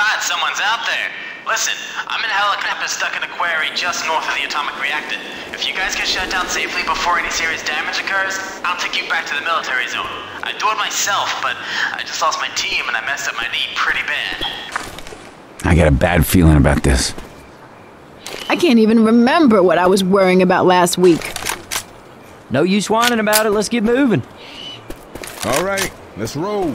God, someone's out there. Listen, I'm in a helicopter stuck in a quarry just north of the atomic reactor. If you guys can shut down safely before any serious damage occurs, I'll take you back to the military zone. I'd do it myself, but I just lost my team and I messed up my knee pretty bad. I got a bad feeling about this. I can't even remember what I was worrying about last week. No use whining about it. Let's get moving. All right, let's roll.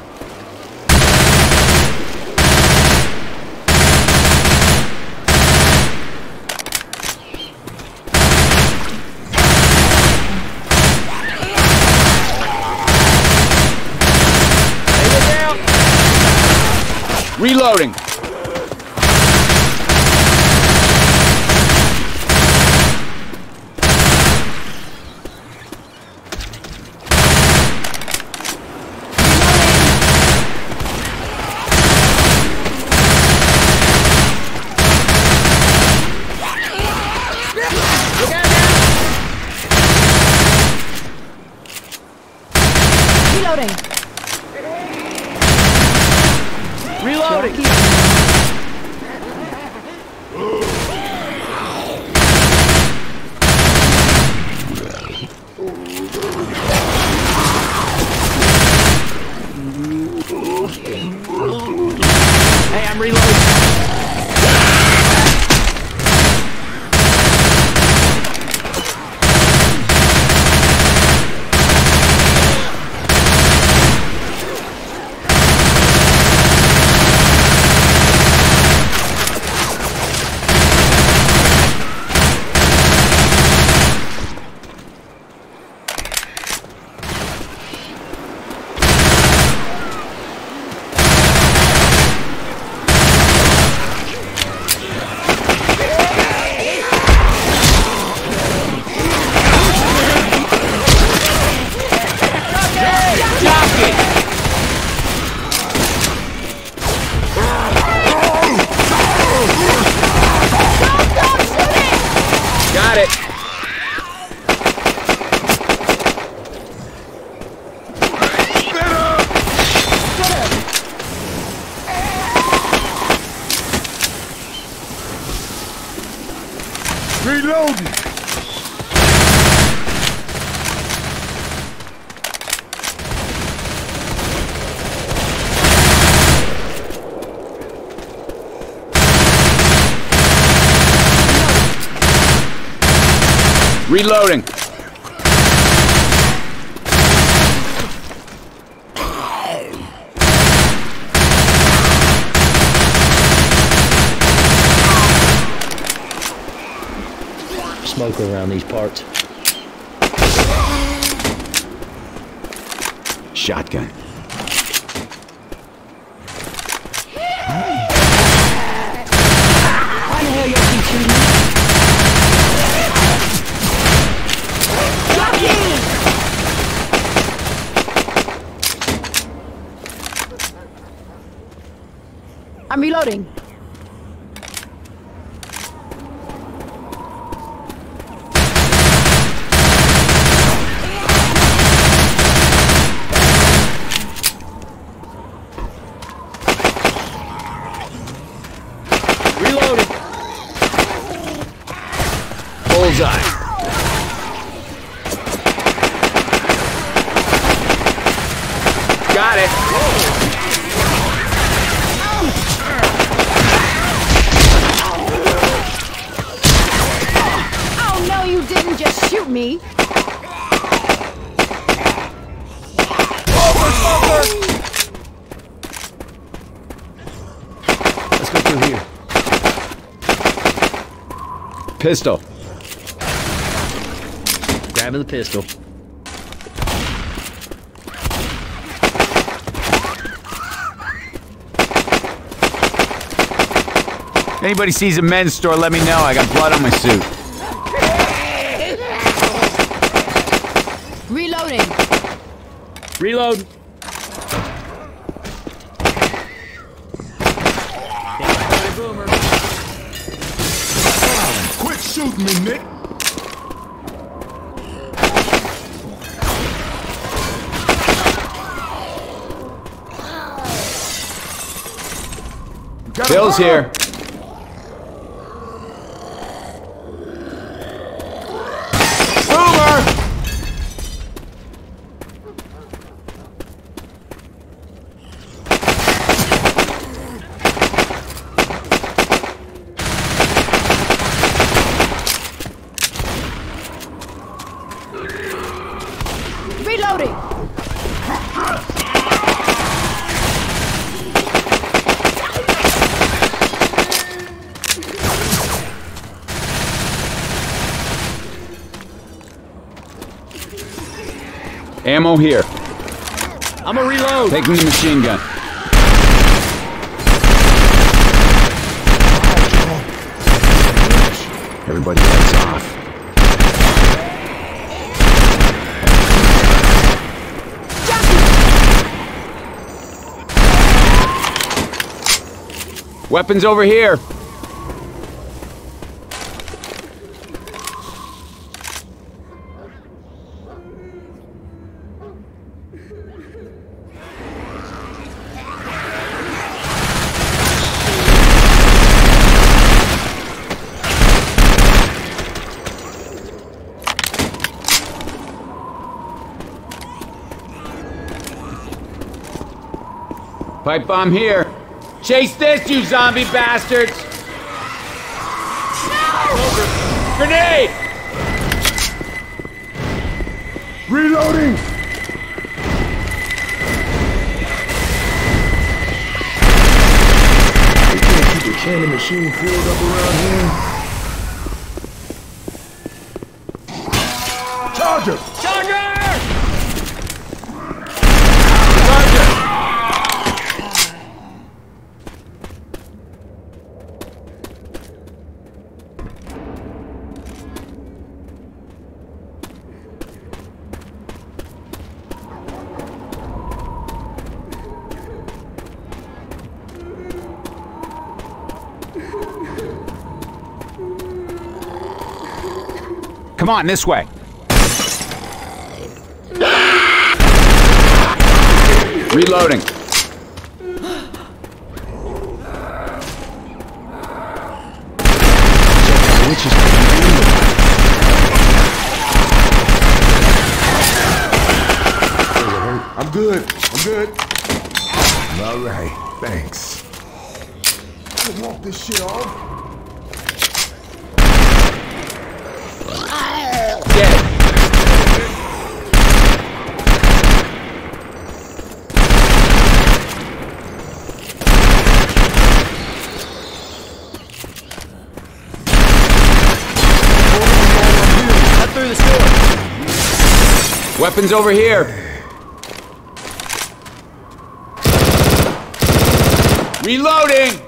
Reloading. Reloading. Smoke around these parts. Shotgun. Why the hell y'all keep shooting me? I'm reloading. Reloading. Bullseye. Got it. Oh no, you didn't just shoot me. Let's go through here. Pistol. Grabbing the pistol. Anybody sees a men's store, let me know. I got blood on my suit. Reloading. Reload. Here. Boomer! Reloading! Ammo here. I'm a reload. Taking the machine gun. Everybody heads off. Weapons over here. Pipe bomb here. Chase this, you zombie bastards! Grenade! Reloading! Can't keep the cannon machine filled up around here. Charger! Come on, this way. Reloading. I'm good. I'm good. All right. Thanks. Walk this shit off. Get it. Cut through the store. Weapons over here. Reloading!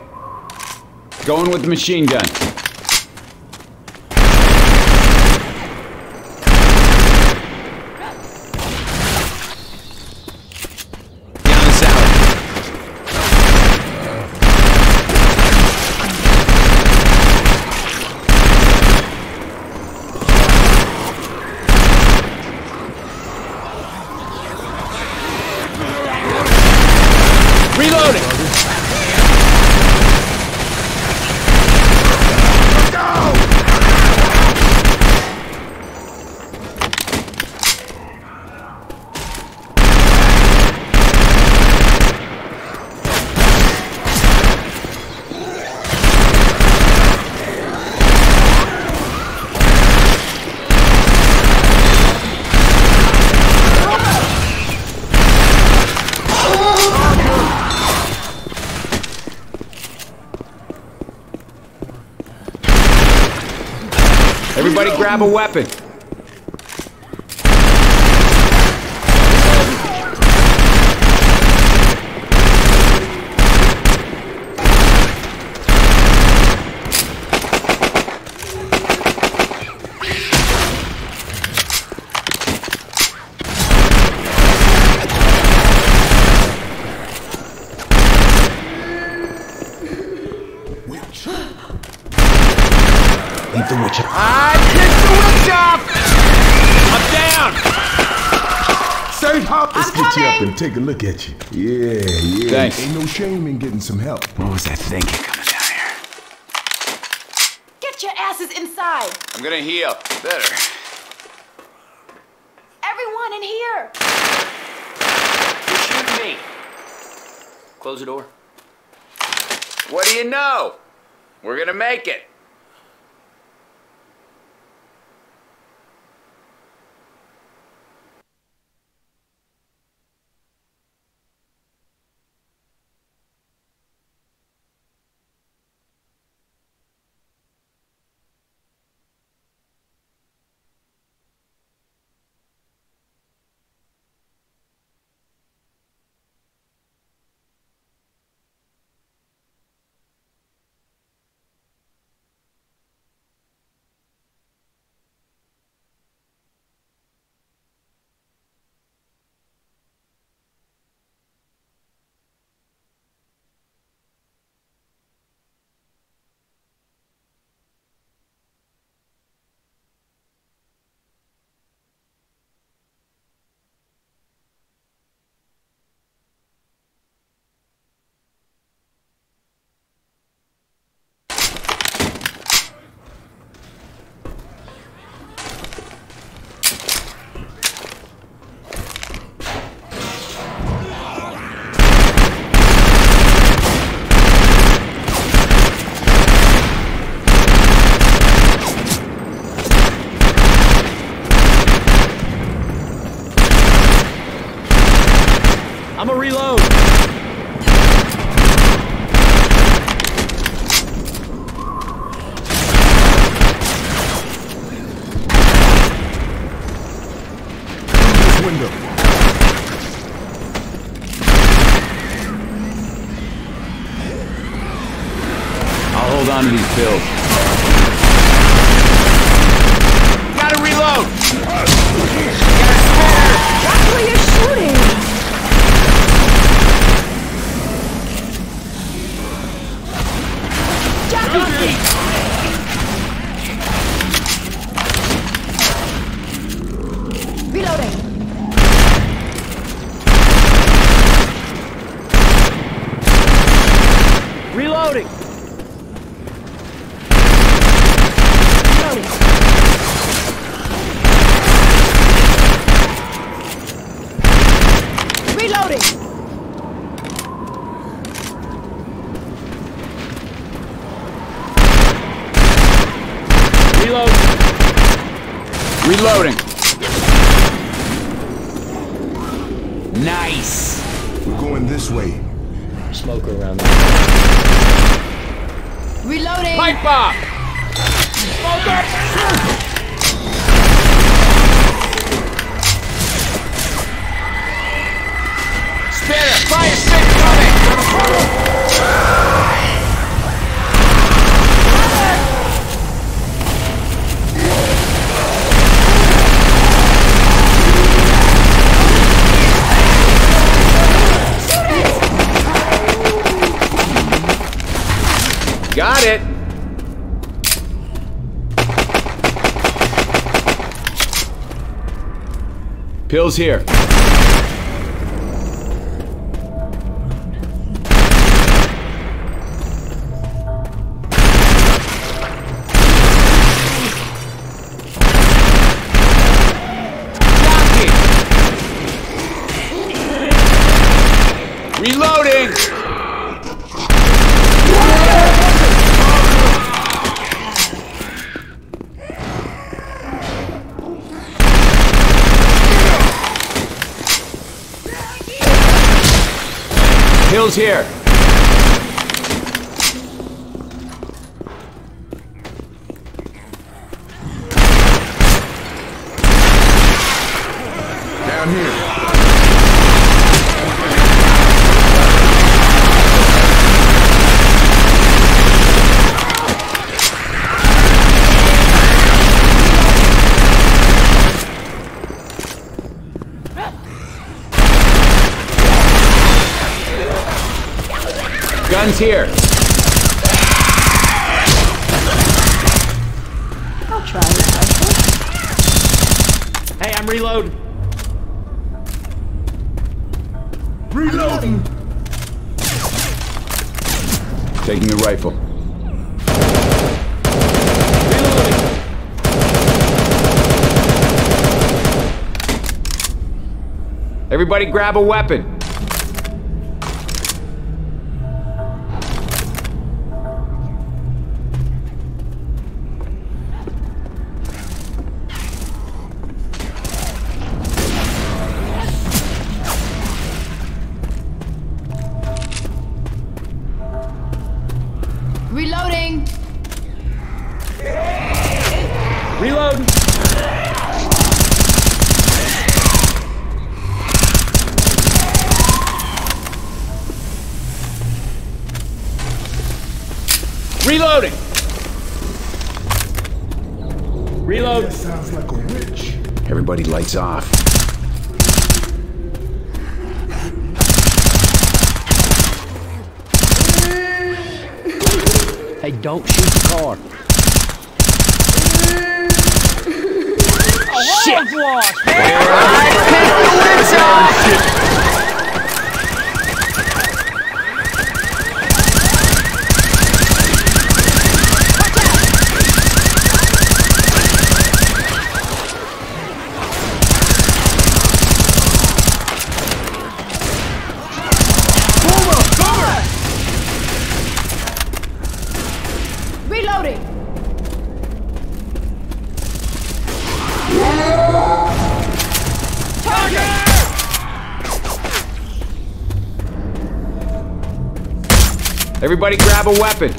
Going with the machine gun. Down the salad. Reloading! Grab a weapon. take a look at you. Yeah, yeah. Thanks. Ain't no shame in getting some help. What was that thinking coming down here? Get your asses inside. I'm gonna heal. Better. Everyone in here. You shoot me. Close the door. What do you know? We're gonna make it. Reloading. Reloading. Reloading. Reload. Reloading. Nice. We're going this way. Smoker around there. Reloading. Pipe bomb! Spitter, fire stick coming! Got it! Pills here. Here. Down here. Guns here. I'll try this rifle. Hey, I'm reloading. Reloading. Taking the rifle. Reloading. Everybody grab a weapon. Lights off. Hey, don't shoot the car. Everybody grab a weapon.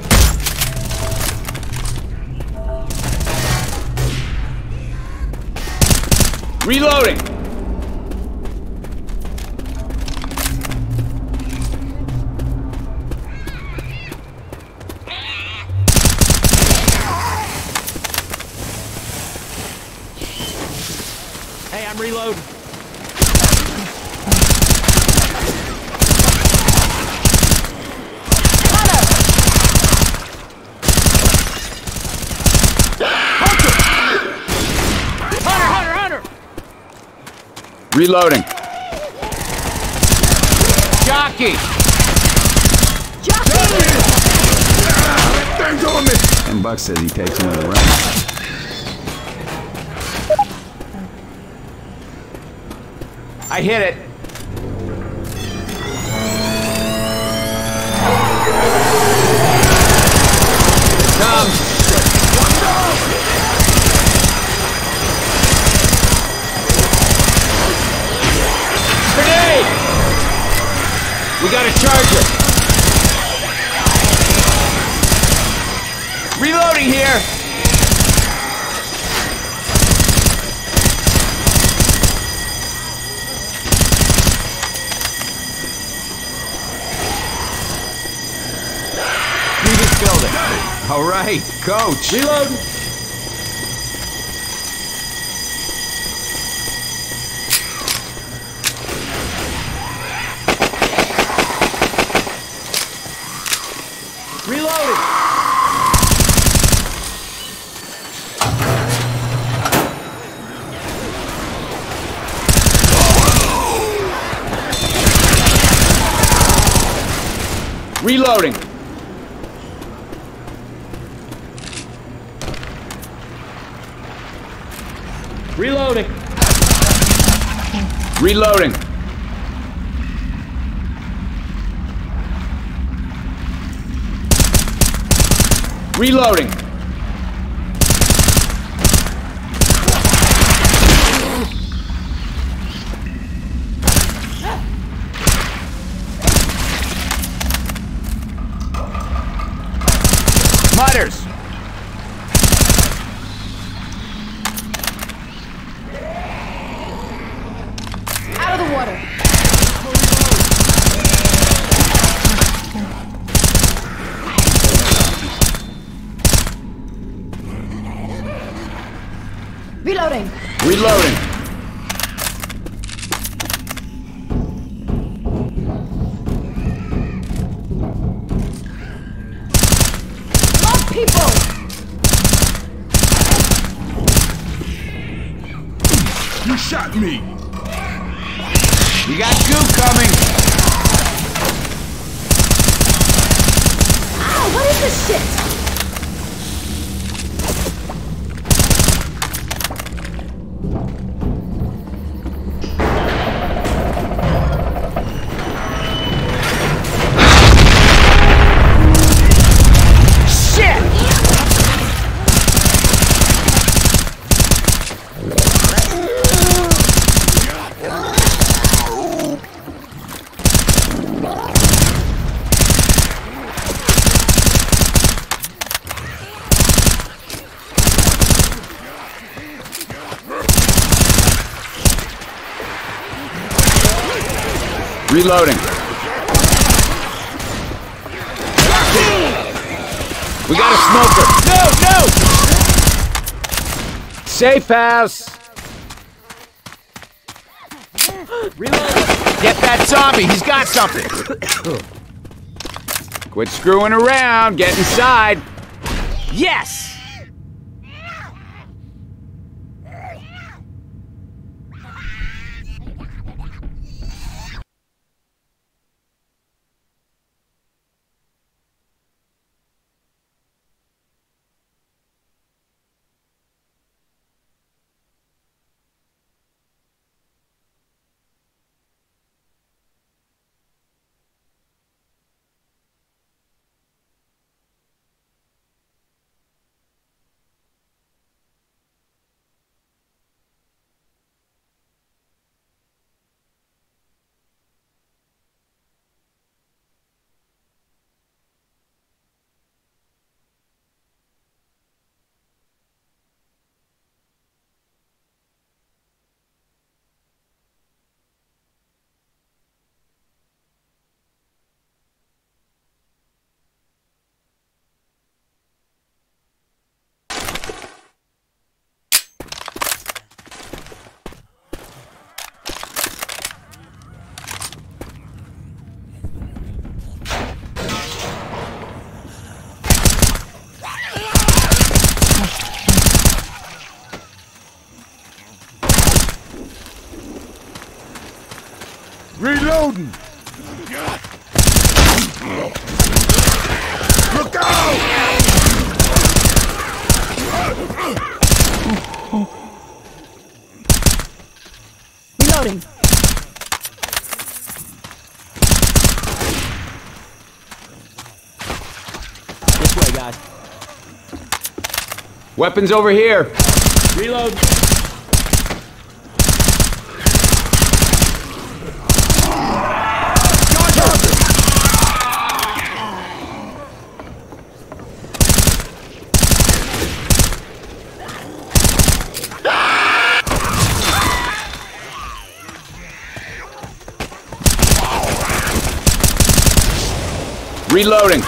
Reloading! Hey, I'm reloading. Hunter, Hunter, Hunter! Reloading. Jockey! Me. And Buck says he takes another round. I hit it. We got a charger. Reloading here. This building. All right, coach. Reload! Reloading! Reloading. Reloading! Reloading. Reloading. Reloading. We got a smoker. No, no! Safe house. Reload. Get that zombie. He's got something. Quit screwing around. Get inside. Yes! Reloading. Look out! Reloading. This way, guys. Weapons over here. Reload. Reloading.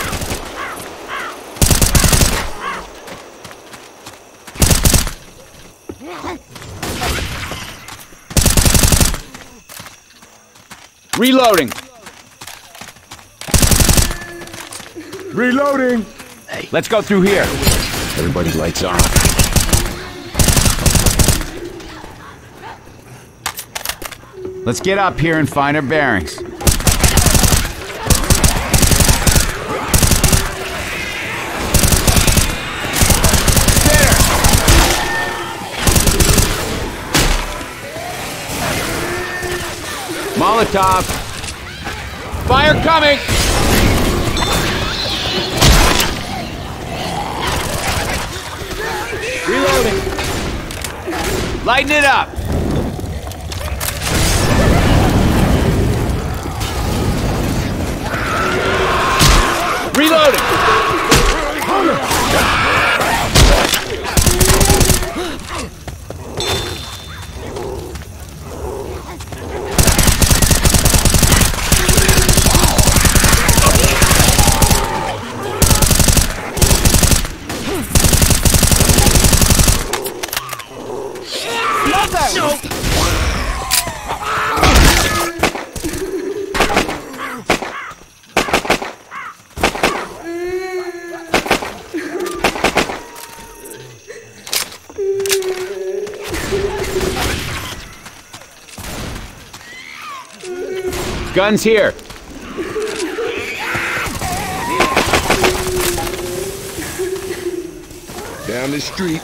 Reloading. Reloading. Let's go through here. Everybody lights on. Let's get up here and find our bearings. Molotov. Fire coming. Reloading. Lighten it up. Guns here. Down the street.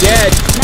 Dead.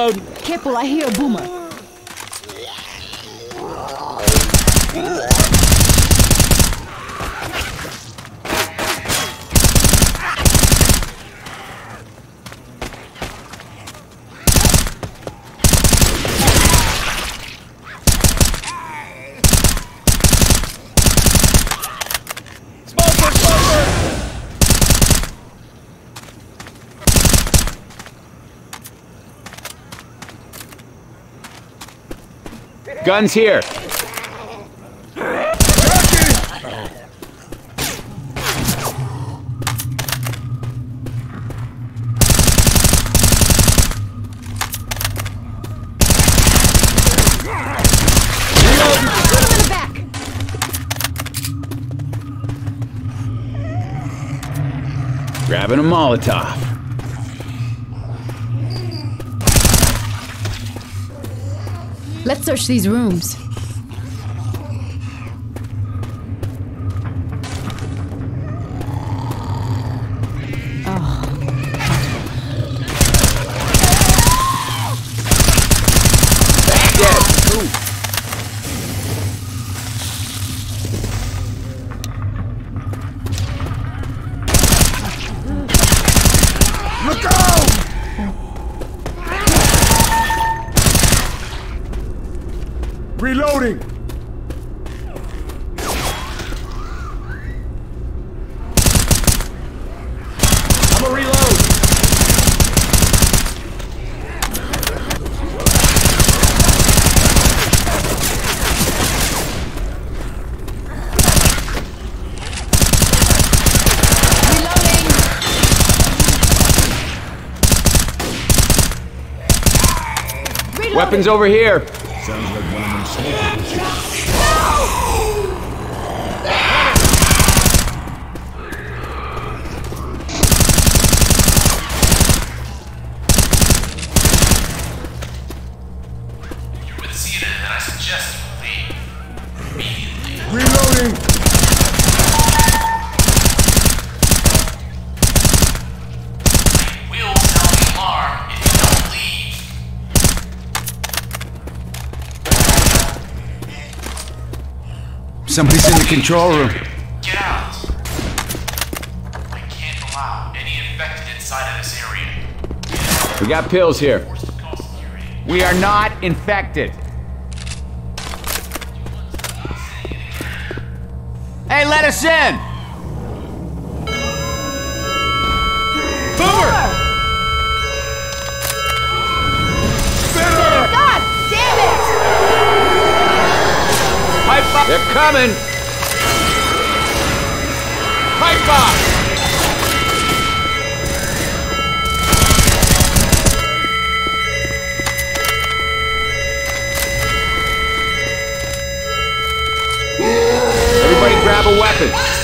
reloading. Careful, I hear a boomer. Guns here. Grabbing a Molotov. Search these rooms. happens over here. Somebody's in the control room. Get out! I can't allow any infected inside of this area. We got pills here. We are not infected. Hey, let us in! coming! Piper! Everybody grab a weapon!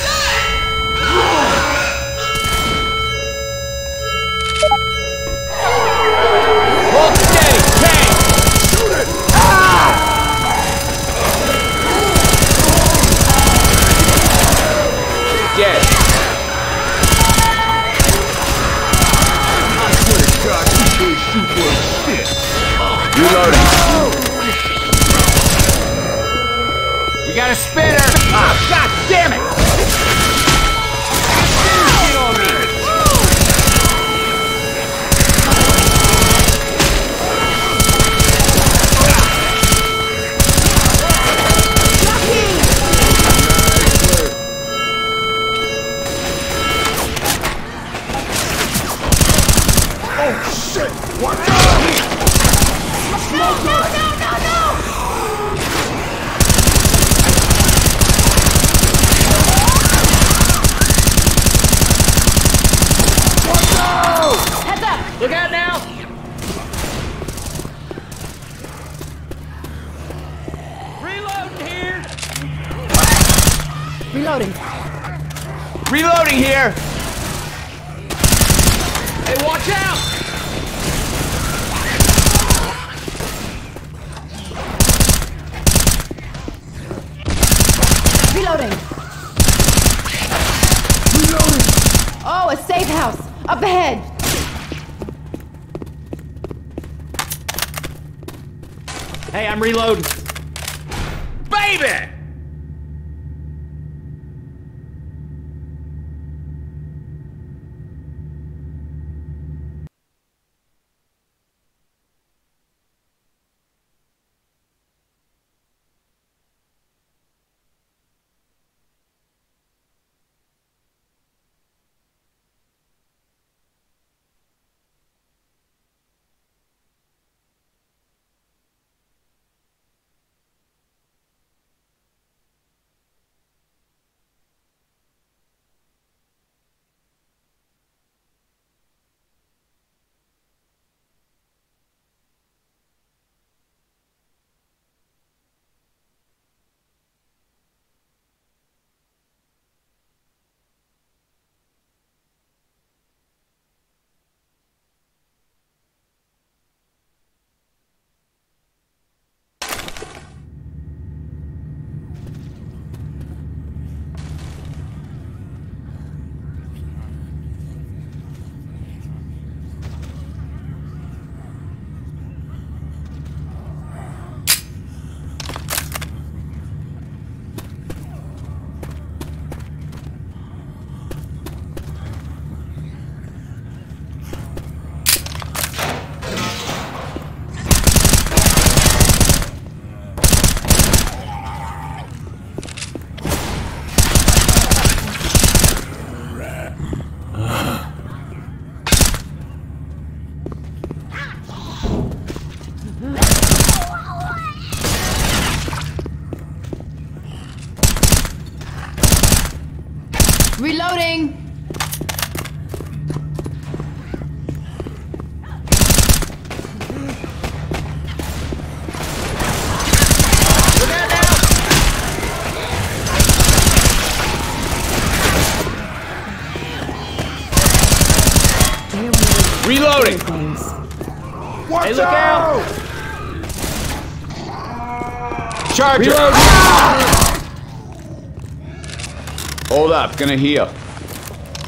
not gonna heal.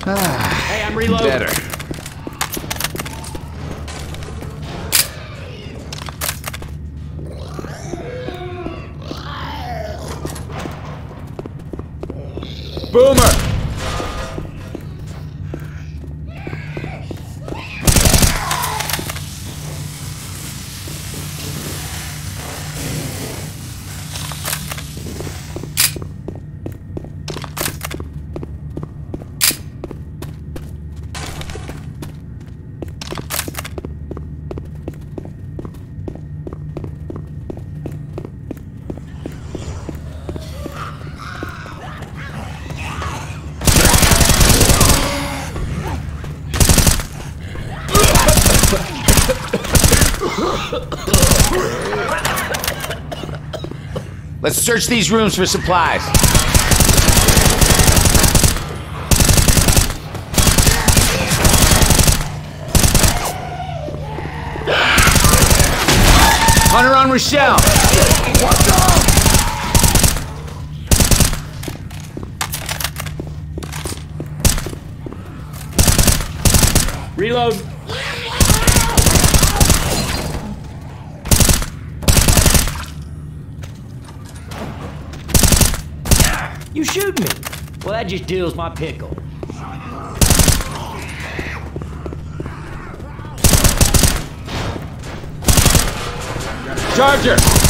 Ah, hey, I'm reloading. Better. Let's search these rooms for supplies. Hunter on Rochelle. that just deals my pickle. Charger!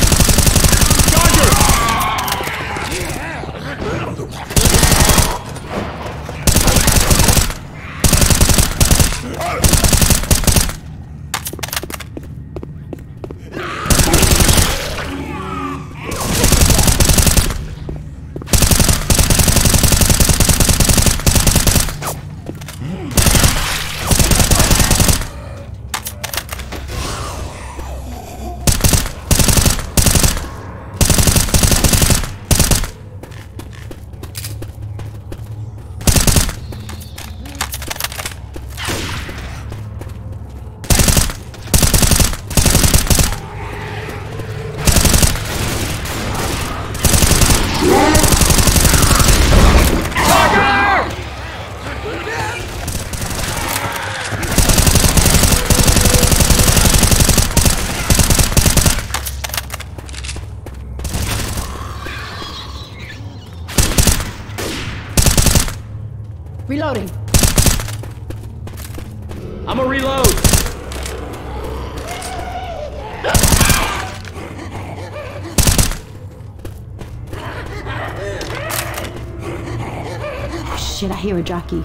Reloading. I'm a reload. Shit, I hear a jockey.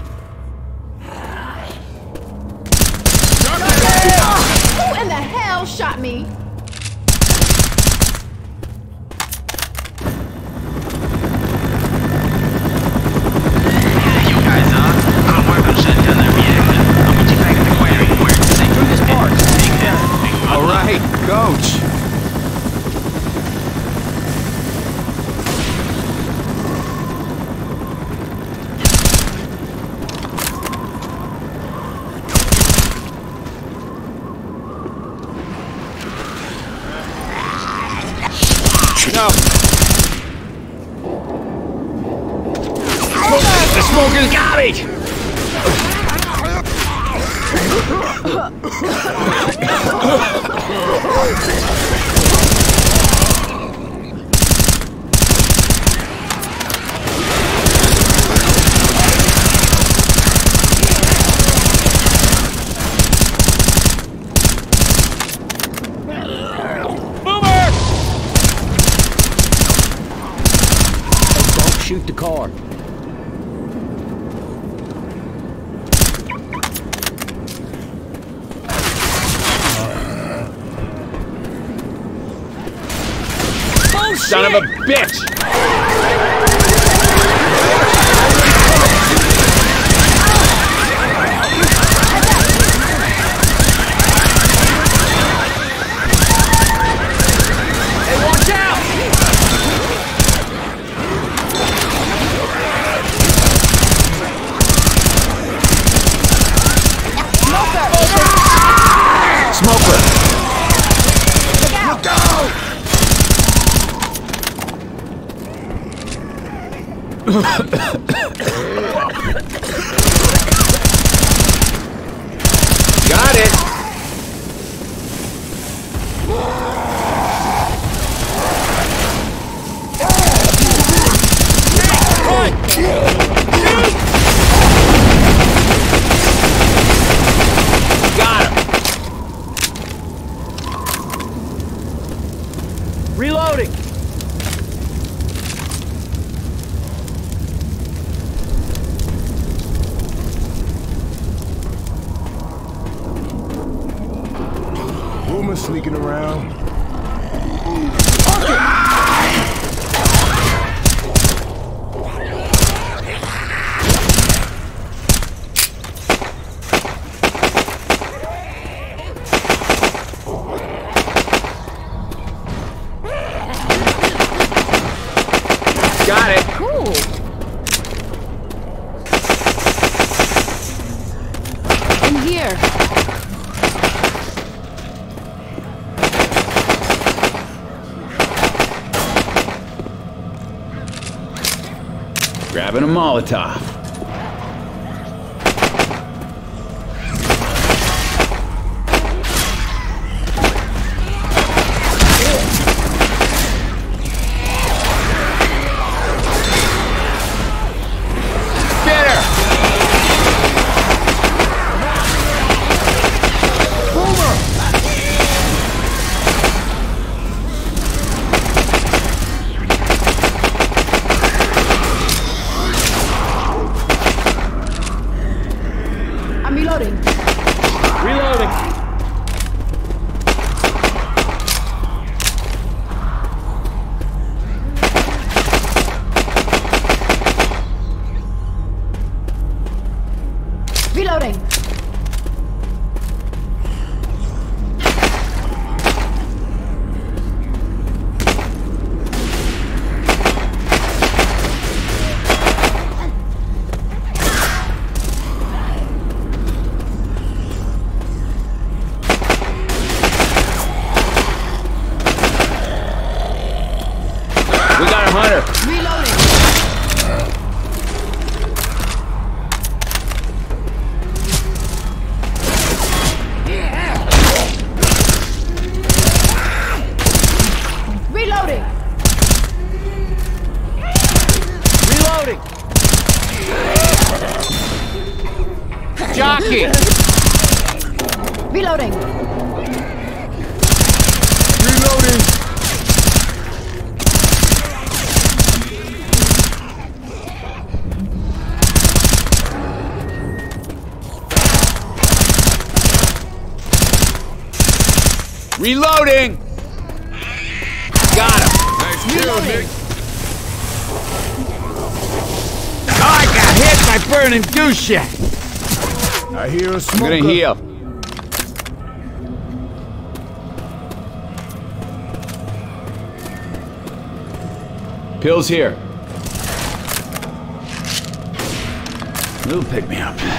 you're a smoker. Good in here. Pills here. Lou pick me up.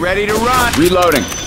Ready to run. Reloading.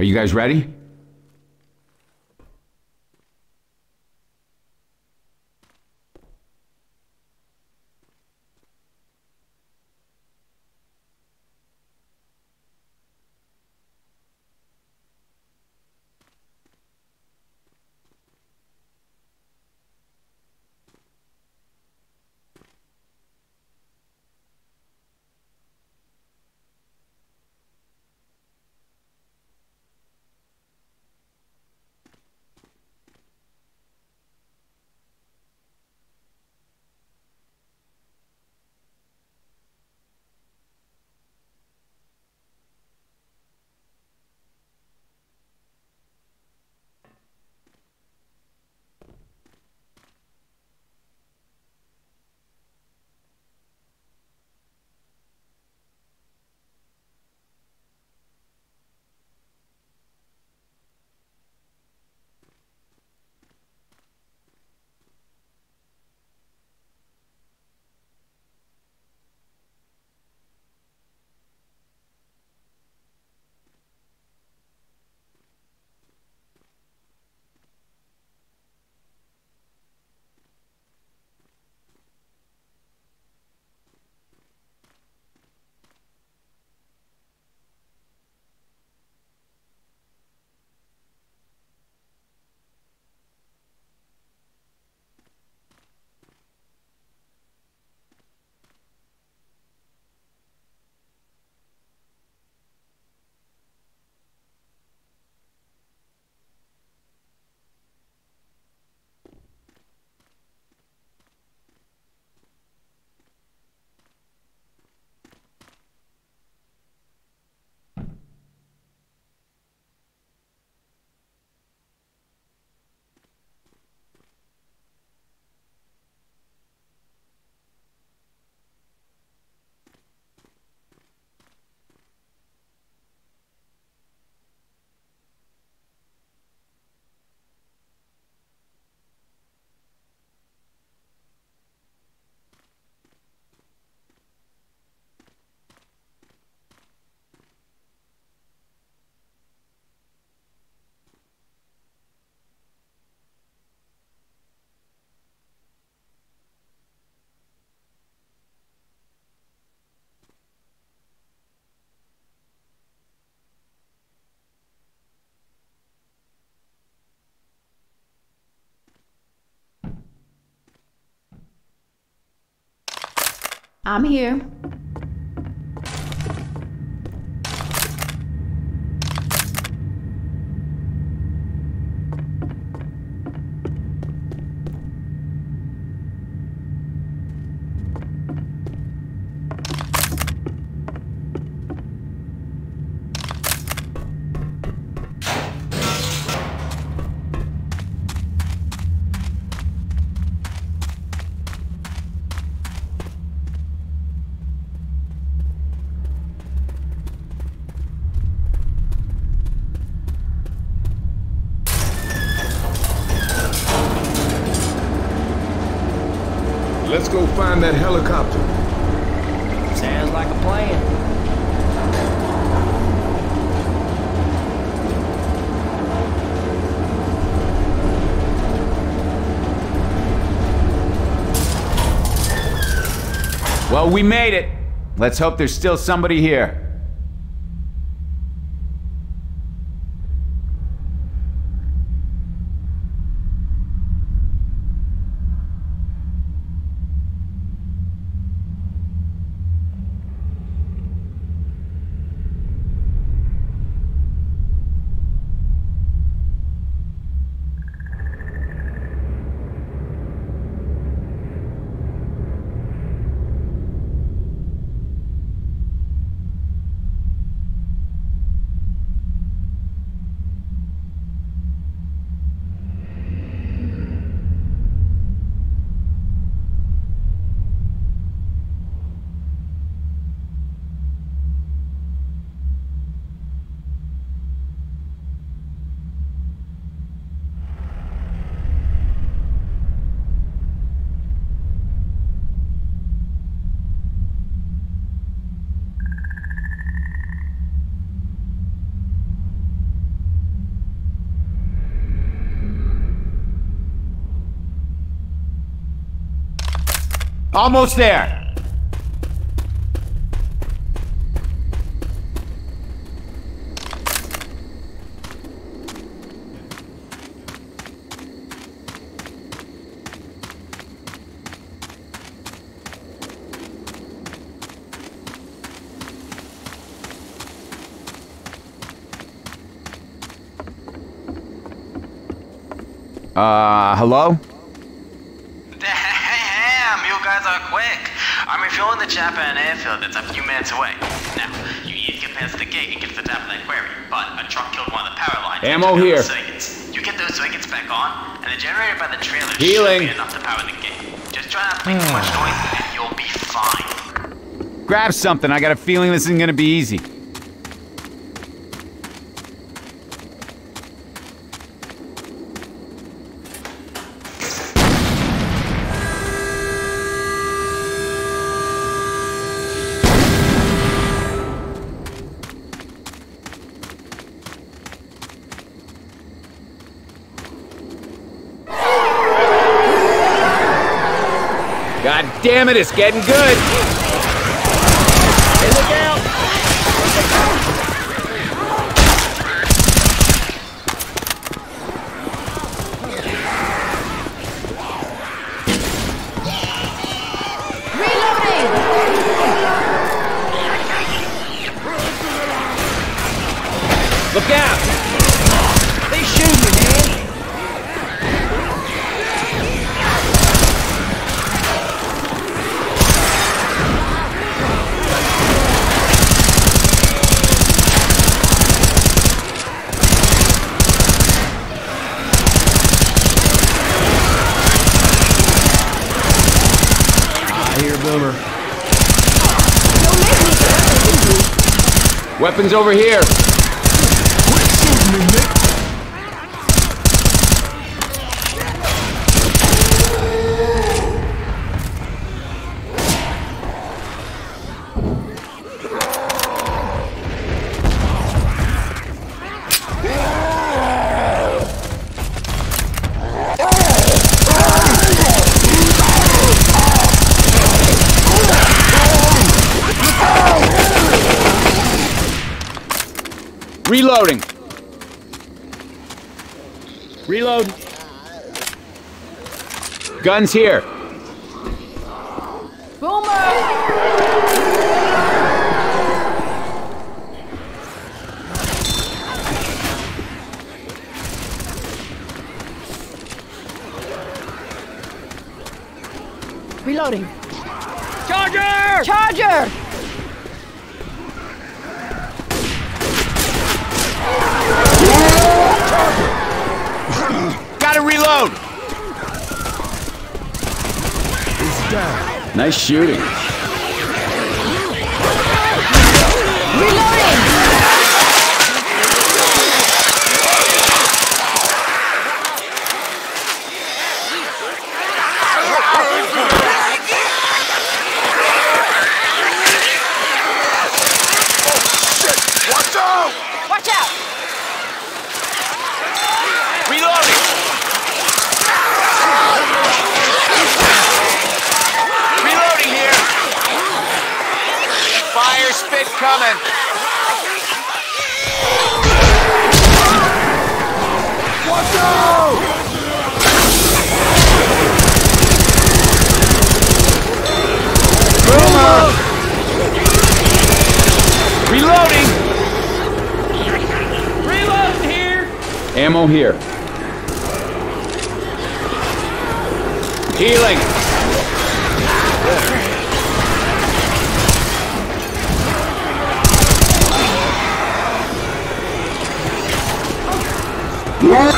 Are you guys ready? I'm here. Well, we made it. Let's hope there's still somebody here. Almost there. Uh, hello? Damn, you guys are quick. I'm refueling the chopper in an airfield that's a few minutes away. Now, you need to get past the gate and get to the top of that quarry, but a truck killed one of the power lines. Ammo took out the here. You get those circuits back on, and the generator by the trailer Healing. should be enough to power the gate. Just try not to make too hmm. much noise, and you'll be fine. Grab something. I got a feeling this isn't gonna be easy. God damn it, it's getting good. Over here. Guns here. Boomer! Reloading. Charger! Charger! Gotta reload. It's down. Nice shooting. Reloading! fish coming. Watch out! Boomer! Reloading! Reload here! Ammo here. Healing! Yeah!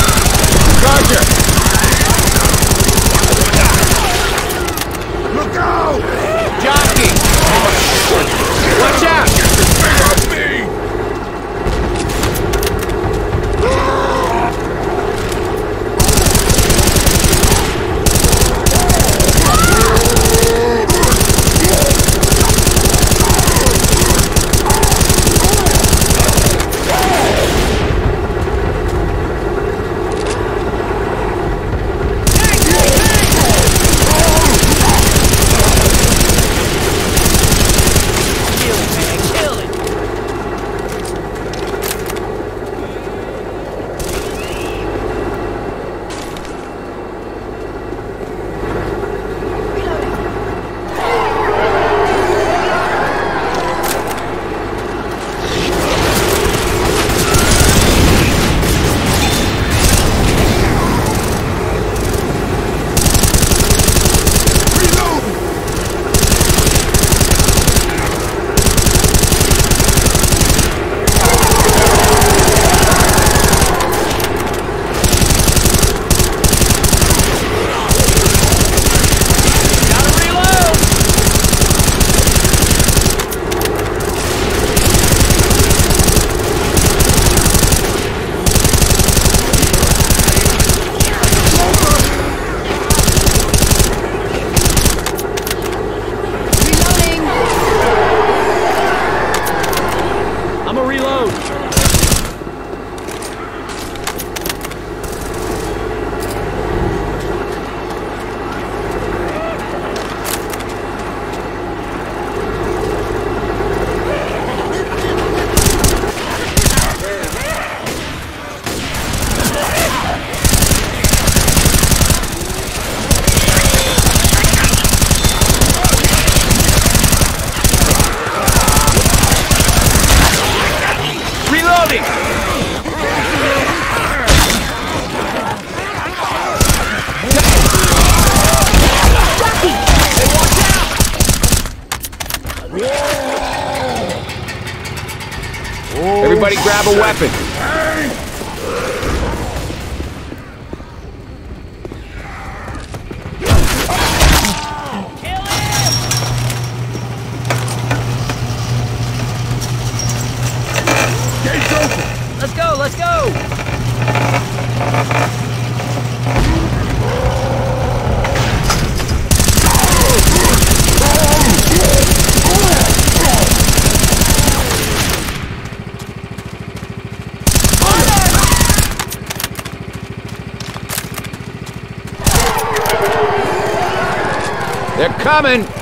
They're coming!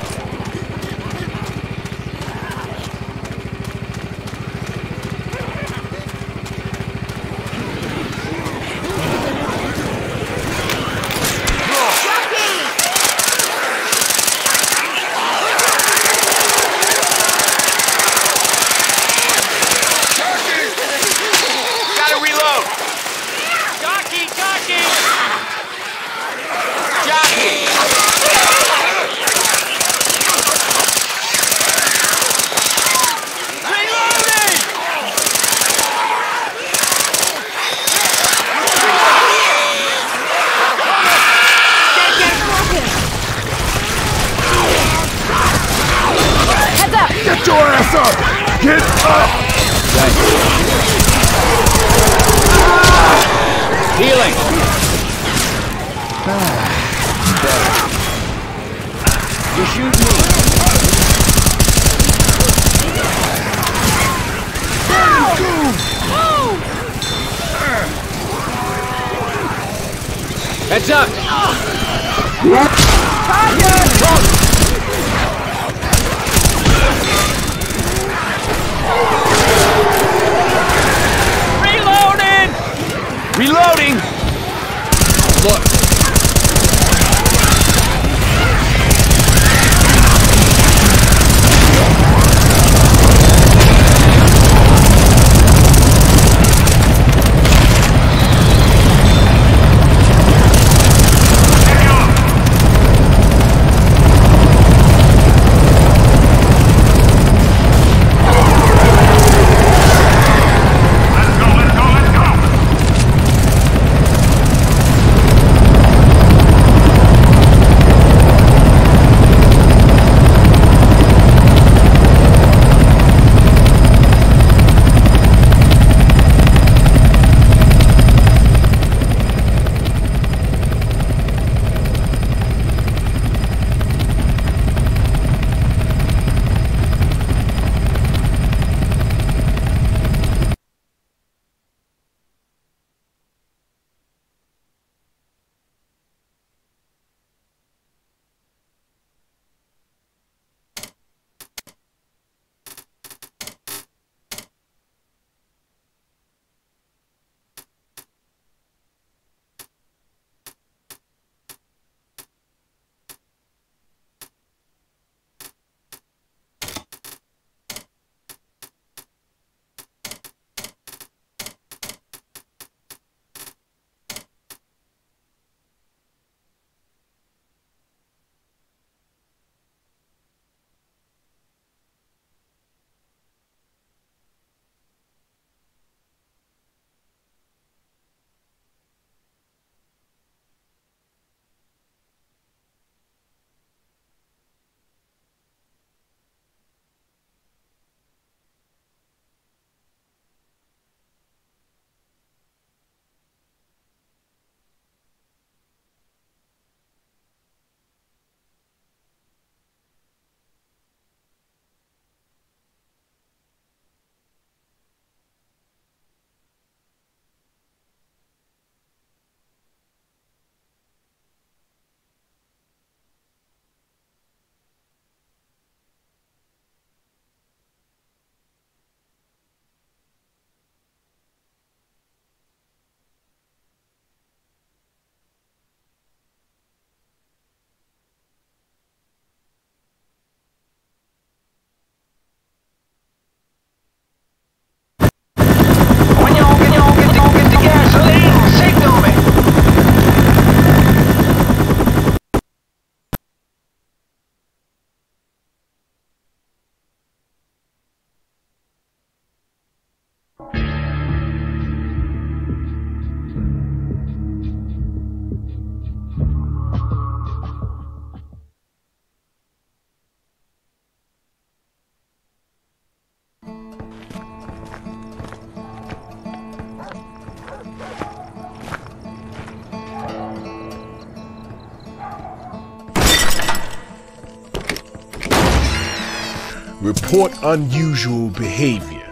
Report unusual behavior.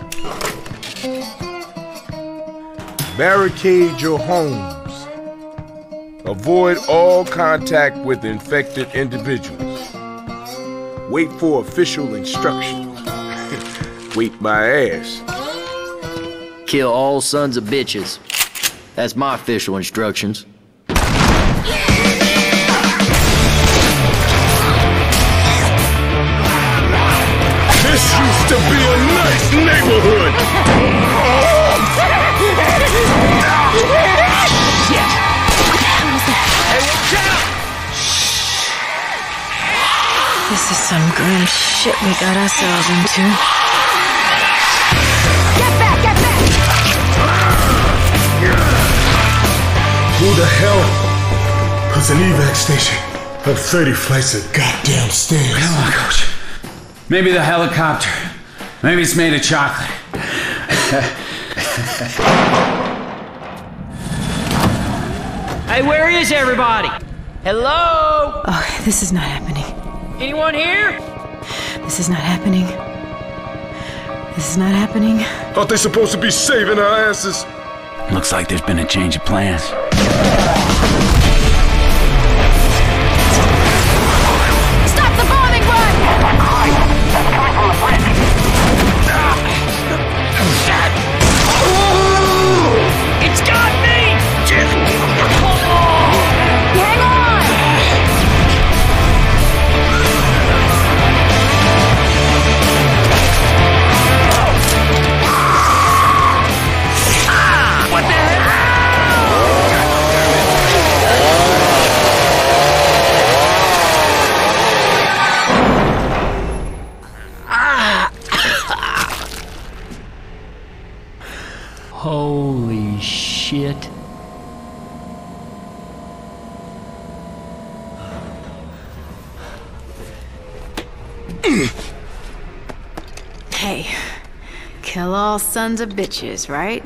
Barricade your homes. Avoid all contact with infected individuals. Wait for official instructions. Wait my ass. Kill all sons of bitches. That's my official instructions. This is some grim shit we got ourselves into. Get back, get back! Who the hell puts an evac station up 30 flights of goddamn stairs? Come on, coach. Maybe the helicopter. Maybe it's made of chocolate. Hey, where is everybody? Hello? Oh, this is not happening. Anyone here? This is not happening. This is not happening. Aren't they supposed to be saving our asses? Looks like there's been a change of plans. Sons of bitches, right?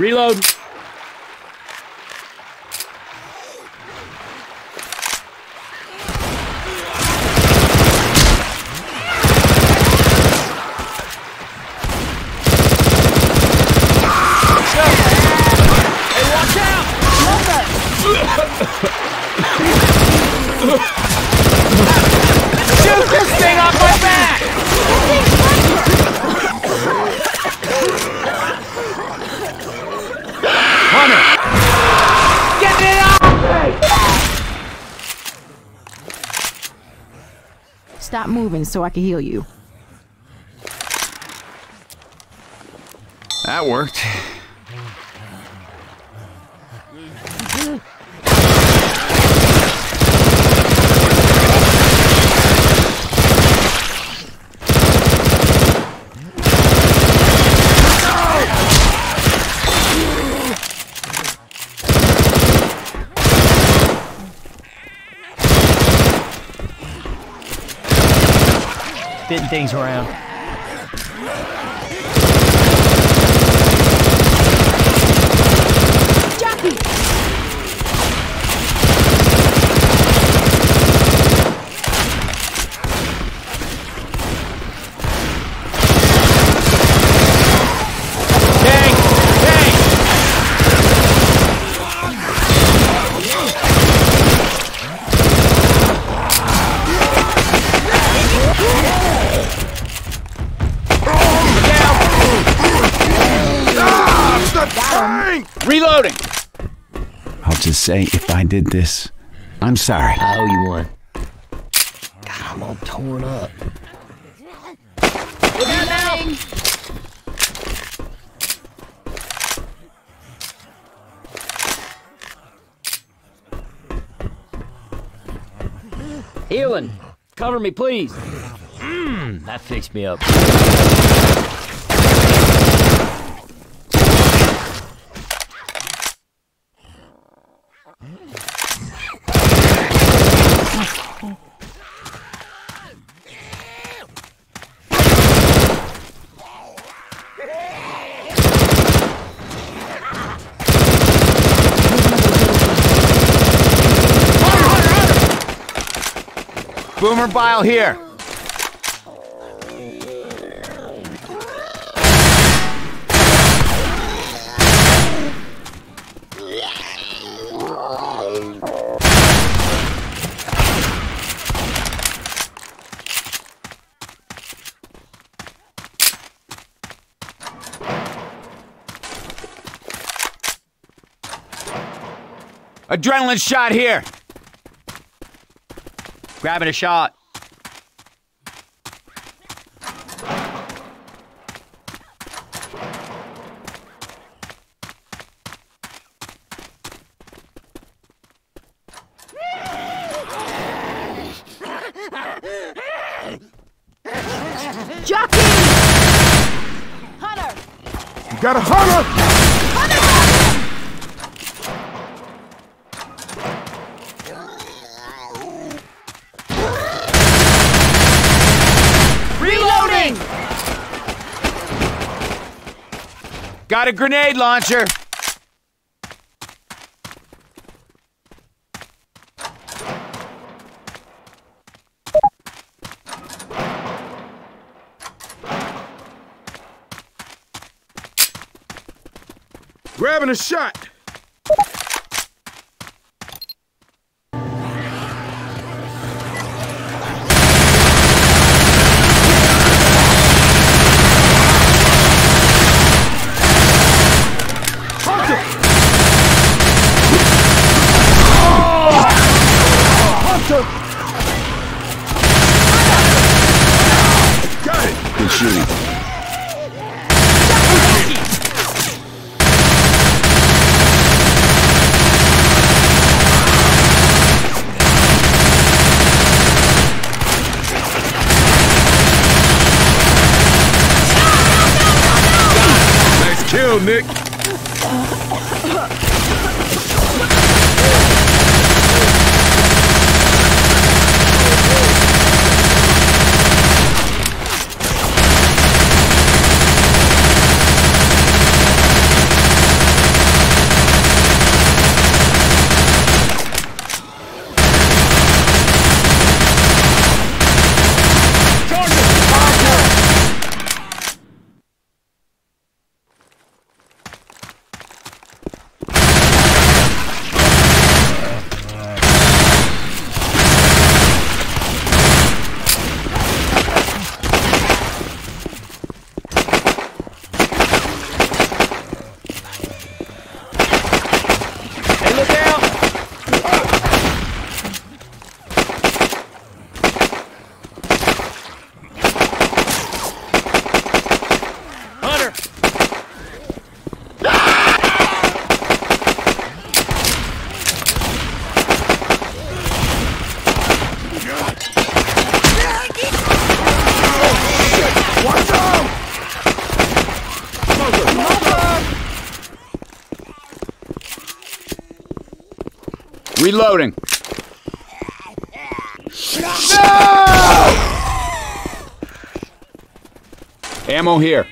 Reload. Moving so I can heal you. That worked. Things around. Jockey! Tank! Tank! Reloading! I'll just say, if I did this, I'm sorry. I owe you one. God, I'm all torn up. Healing! Cover me, please! Mmm, that fixed me up. Boomer Bile here. Adrenaline shot here. Grabbing a shot. Jockey! You got a hunter! Reloading! Got a grenade launcher. Grabbing a shot! Ammo here.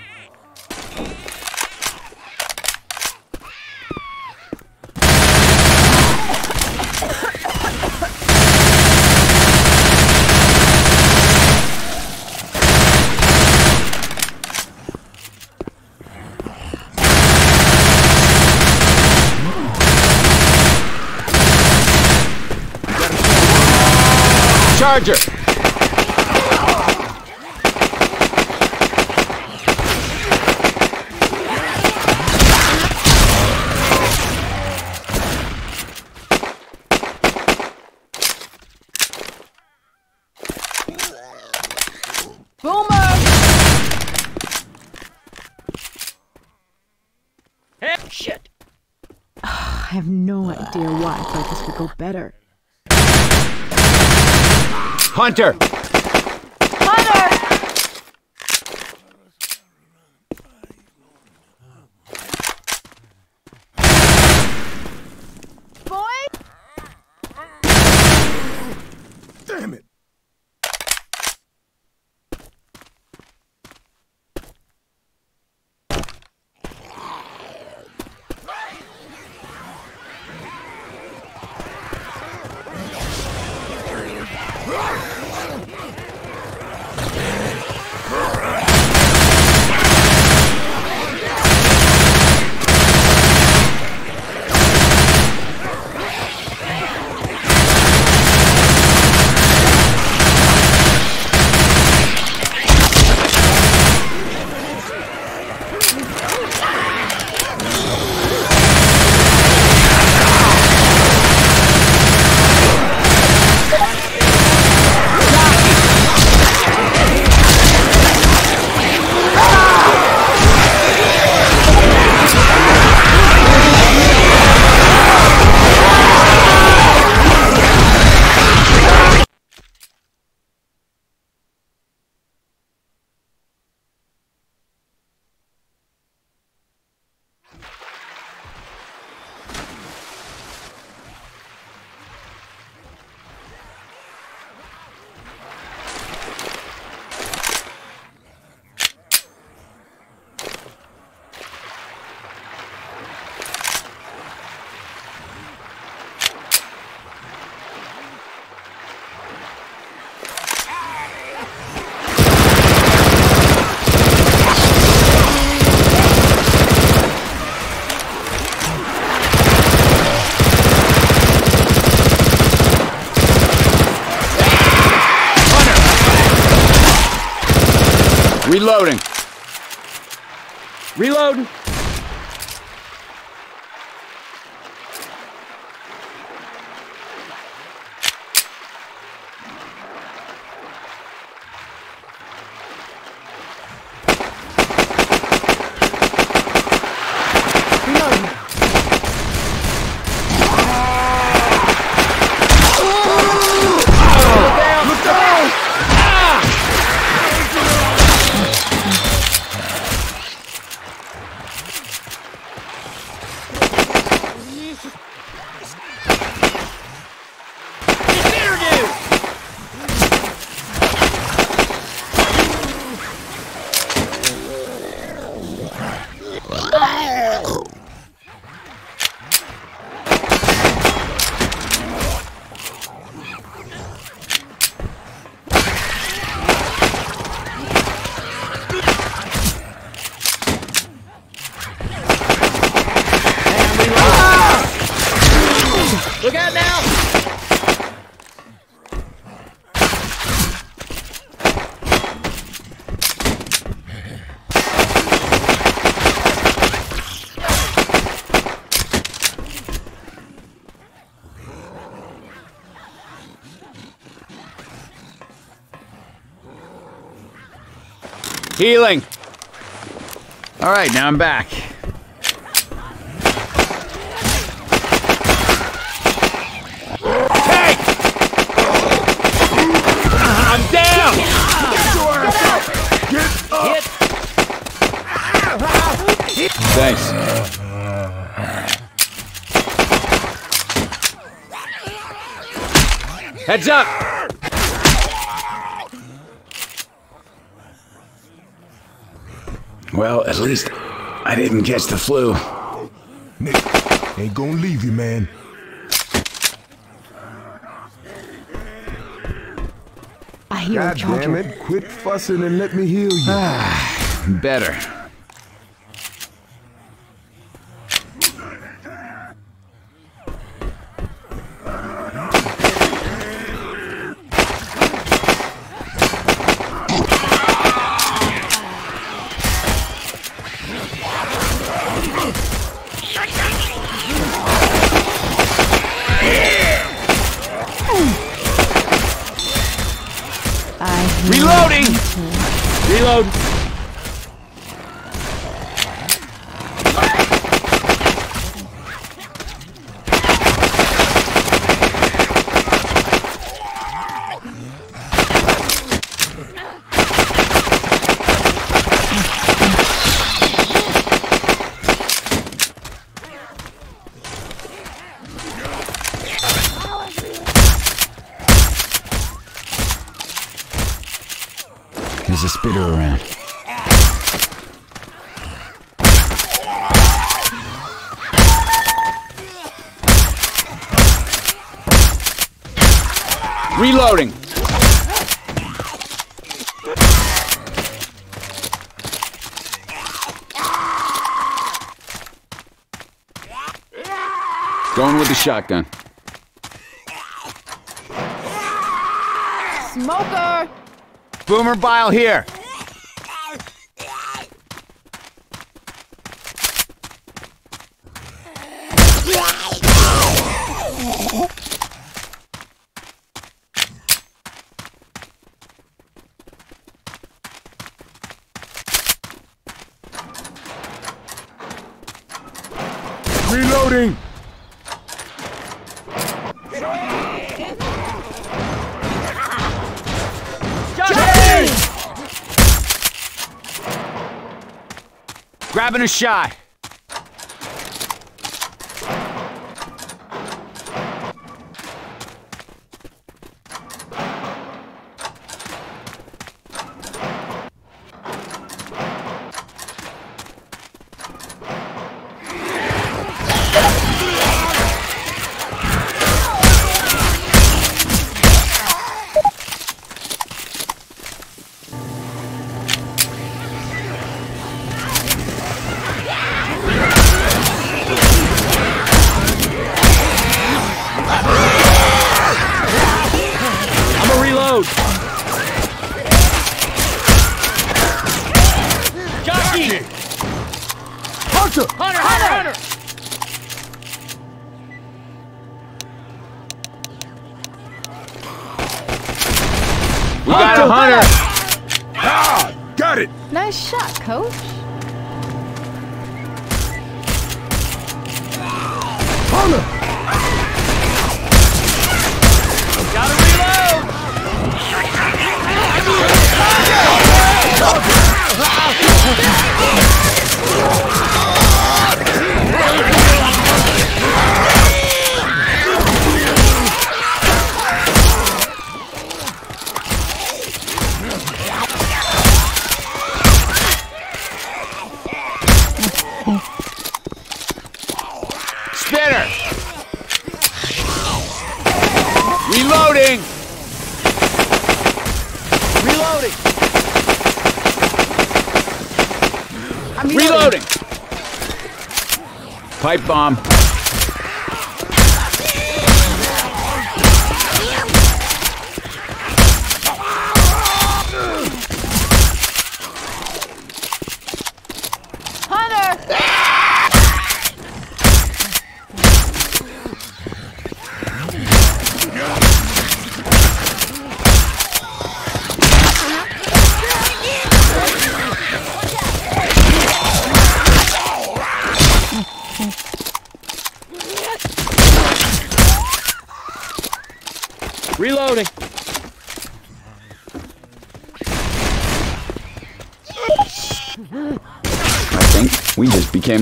Reloading. Healing. All right, now I'm back. Thanks. Heads up! Well, at least I didn't catch the flu. Nick, ain't gonna leave you, man. I hear a God charger. damn it. Quit fussing and let me heal you. Ah, better. I hear Reloading! Reload! There's a spitter around. Reloading! Going with the shotgun. Smoker! Boomer Bile here. Reloading! Grabbing a shot.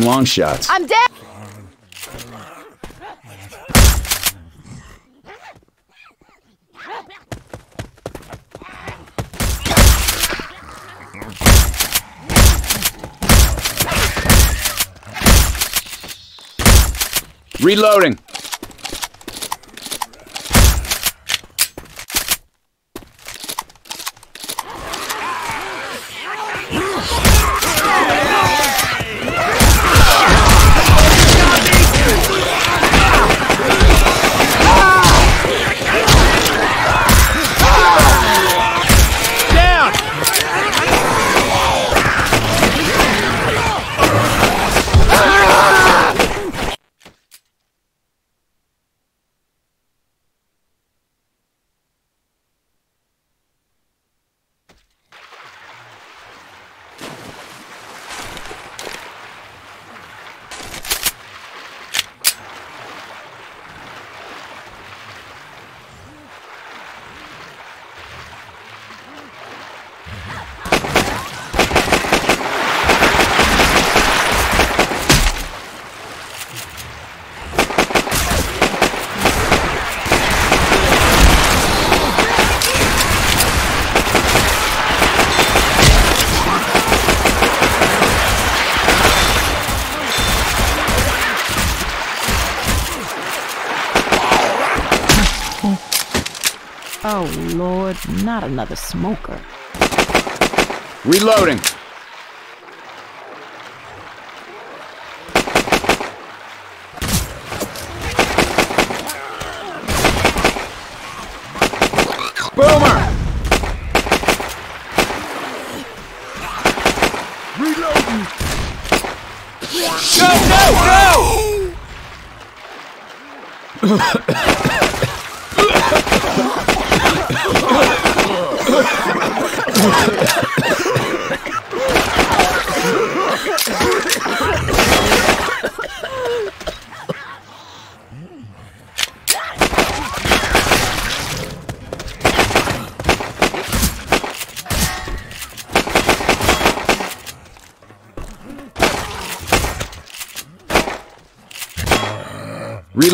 long shots. I'm dead! Reloading. Lord, not another smoker. Reloading!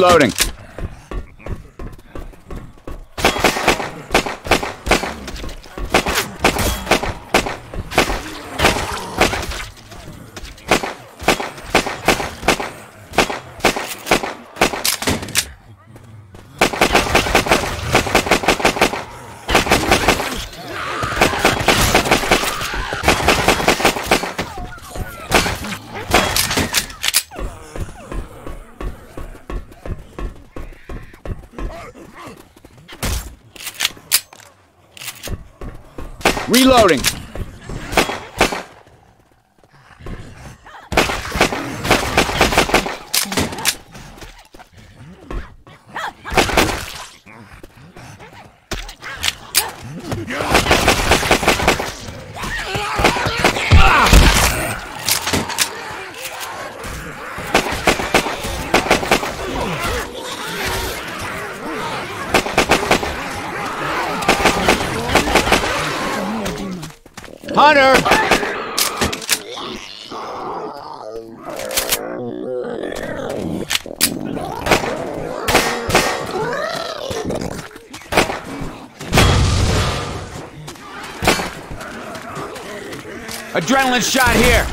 loading. Reloading. adrenaline shot here.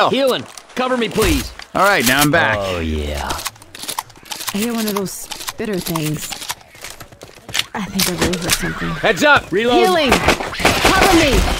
Gonna heal. Healing. Cover me, please. All right, now I'm back. Oh, yeah. I hear one of those spitter things. I think I really heard something. Heads up! Reload! Healing! Cover me!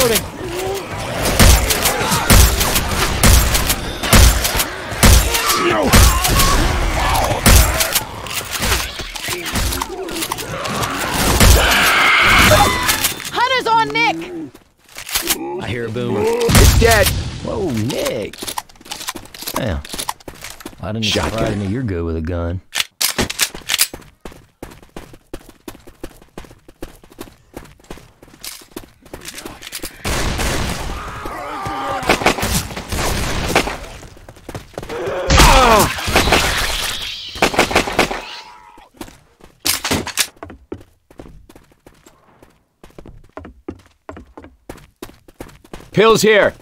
reloading. No. Hunter's on Nick. I hear a boomer. It's dead. Whoa, Nick. Damn. I didn't Shotgun. surprise me you're good with a gun. Pill's here.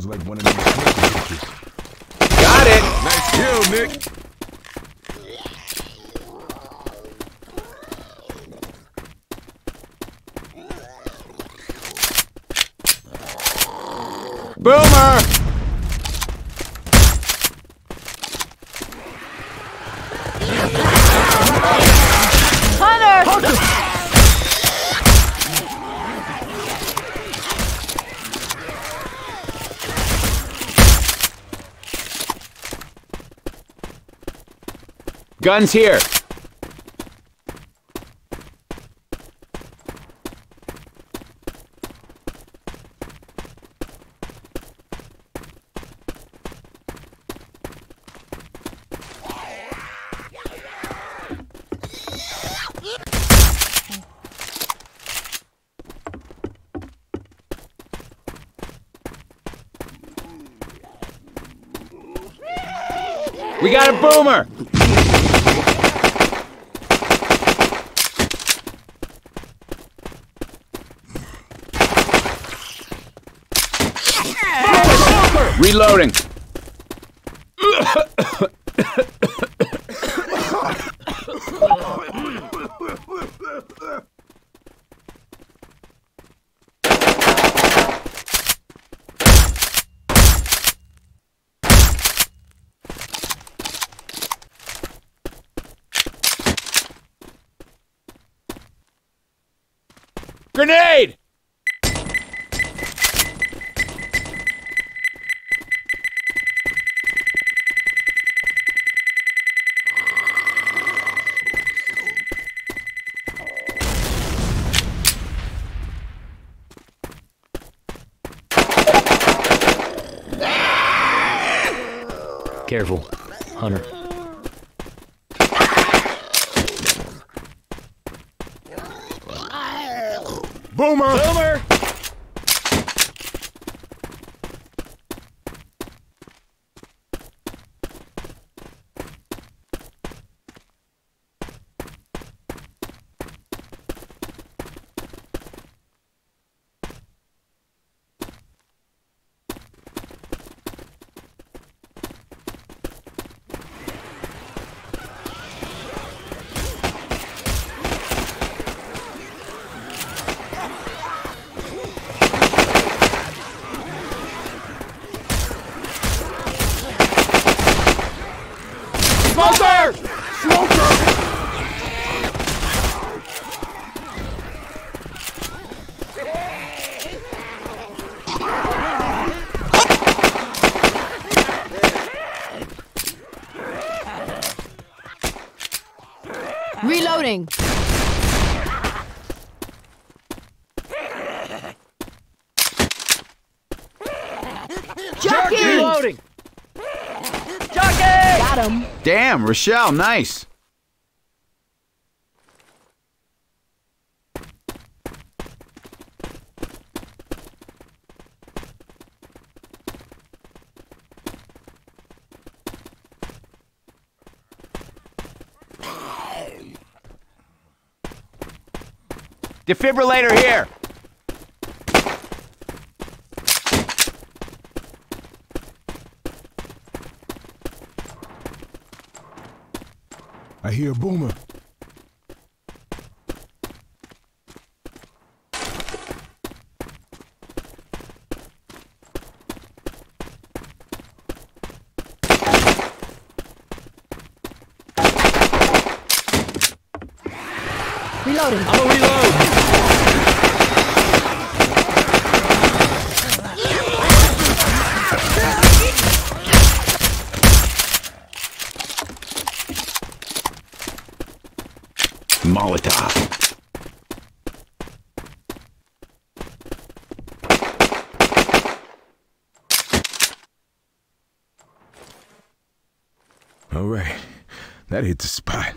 sounds like one of Guns here! We got a boomer! Reloading. careful. Damn, Rochelle, nice. Defibrillator here. I hear a boomer. Reloading. I'm a reload! Molotov. All right. That hit the spot.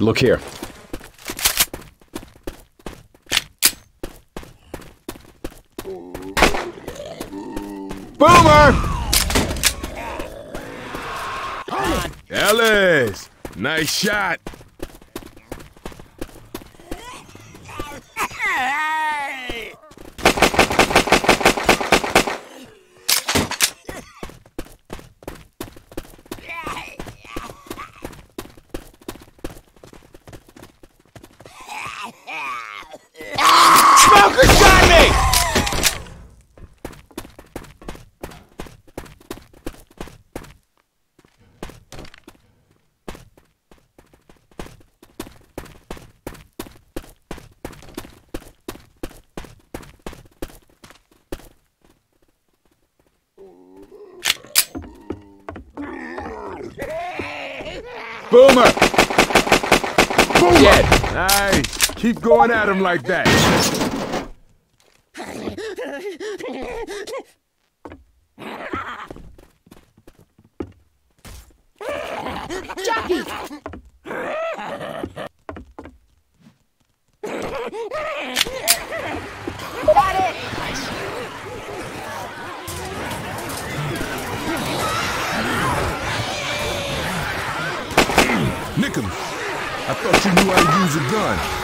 Look here. Boomer! Ellis! Nice shot. Smoker shot me! Boomer! Dead. Nice. Keep going at him like that. Nicholas, I thought you knew how to use a gun.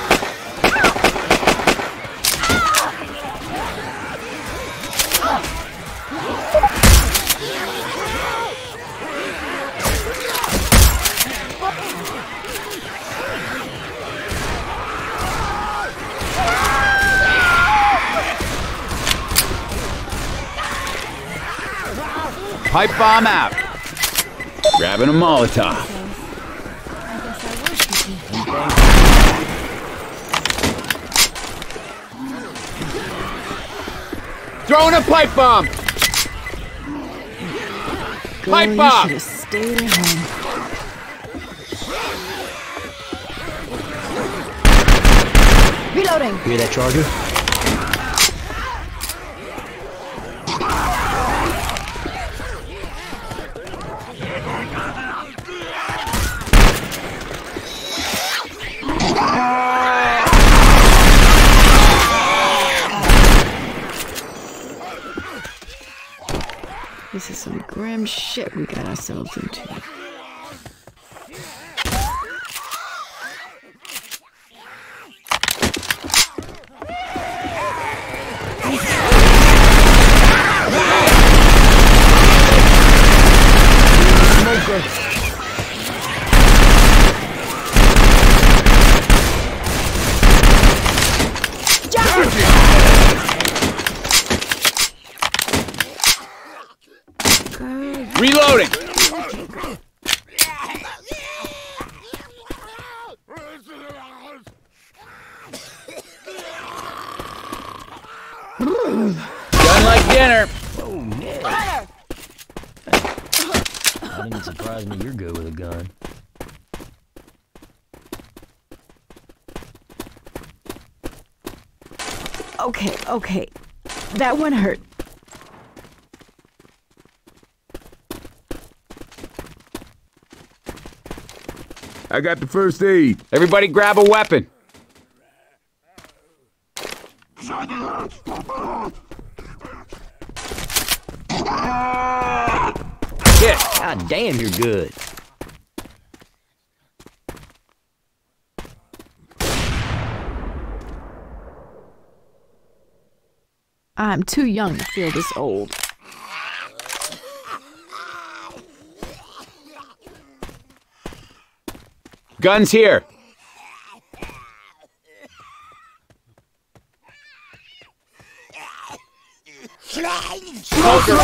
Pipe bomb out. Grabbing a Molotov. Throwing a pipe bomb! Girl, Pipe bomb! should have stayed at home. Reloading. Hear that charger? Shit we got ourselves into. Okay, that one hurt. I got the first aid. Everybody grab a weapon. Hit. God damn, you're good. I'm too young to feel this old. Guns here. Smoker.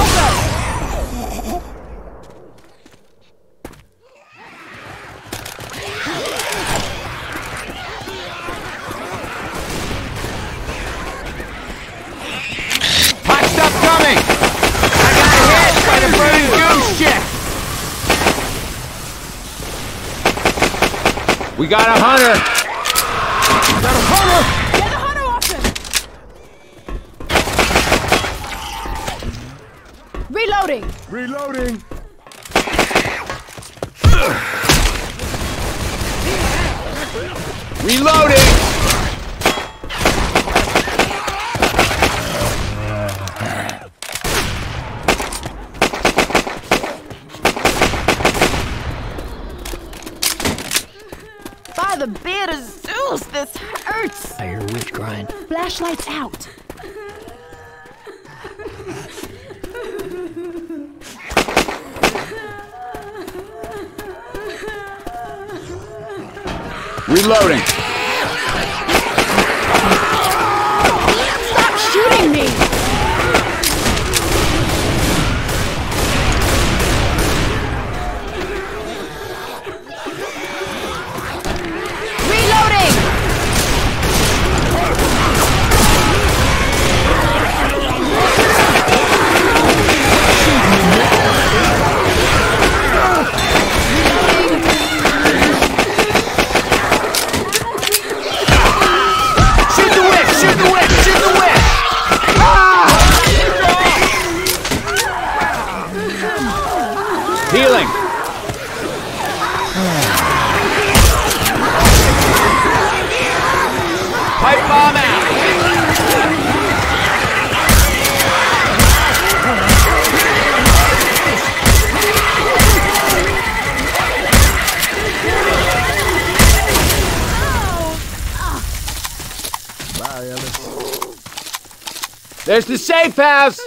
Hot stuff coming! I got hit by the burning goose ship! We got a hunter! Got a hunter! Get the hunter off him! Reloading! Reloading. Reloading! By the beard of Zeus, this hurts! I hear a witch crying. Flashlights out! Reloading! Bye, There's the safe house!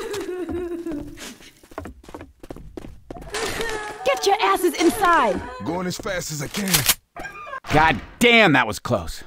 Get your asses inside! Going as fast as I can. God damn, that was close.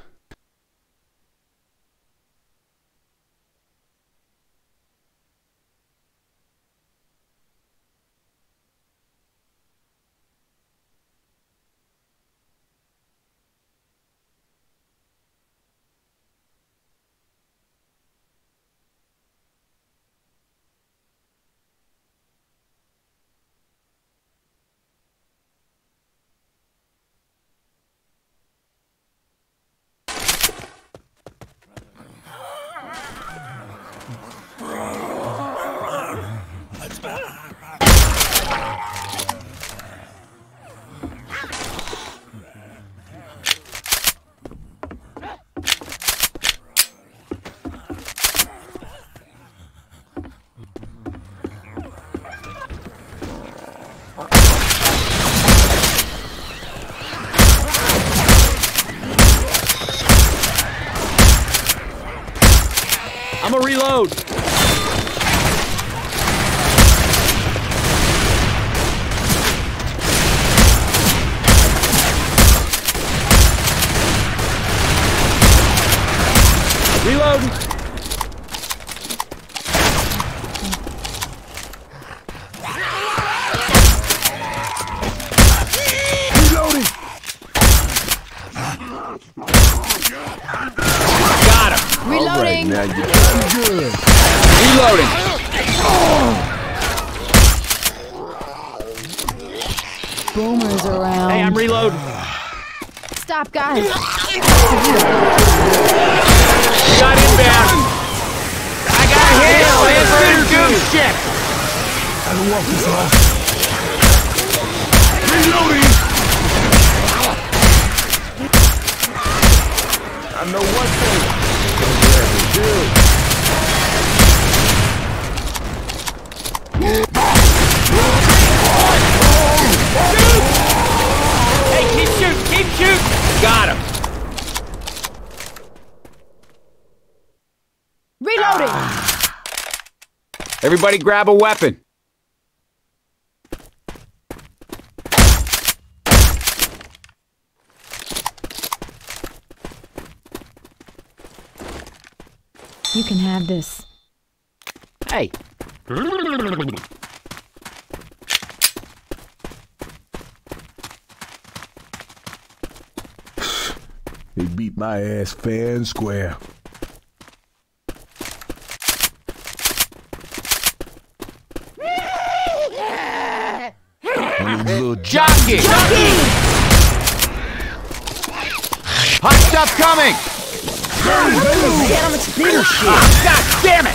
Everybody grab a weapon. You can have this. Hey. They beat my ass fair and square. One of these little Jockey! Hot stuff coming! God damn it!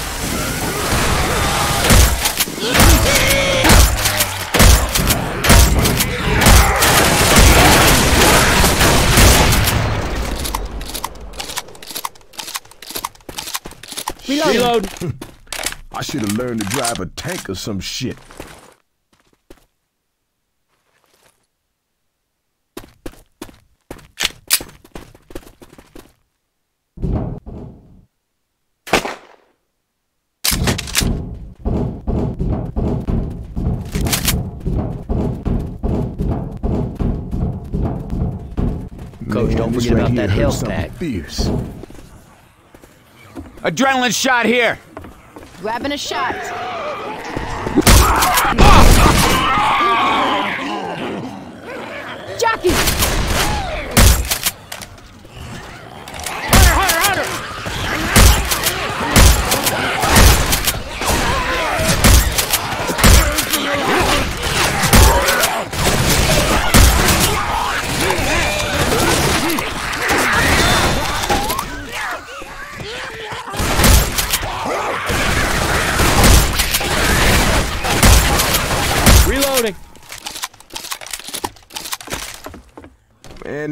Reload. I should have learned to drive a tank or some shit. Don't forget right about that hurts health something pack. Fierce. Adrenaline shot here. Grabbing a shot.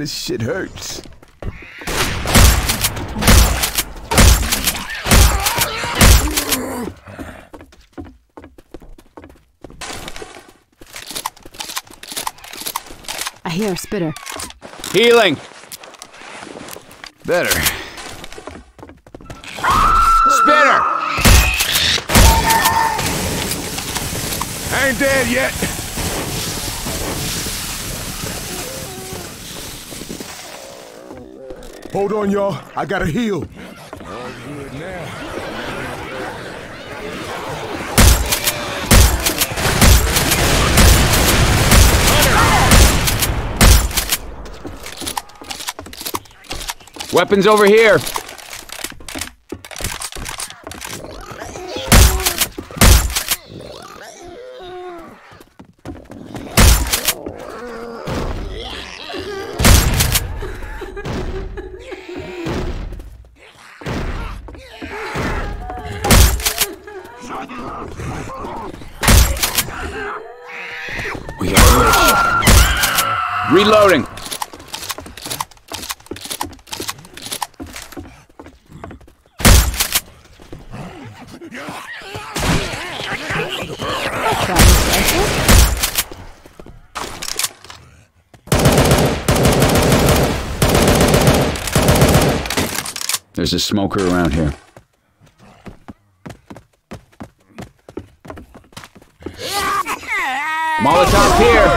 This shit hurts. I hear a spitter. Healing. Better. Spitter! Ain't dead yet. Hold on, y'all. I gotta heal. Weapons over here. There's a smoker around here. Molotov here.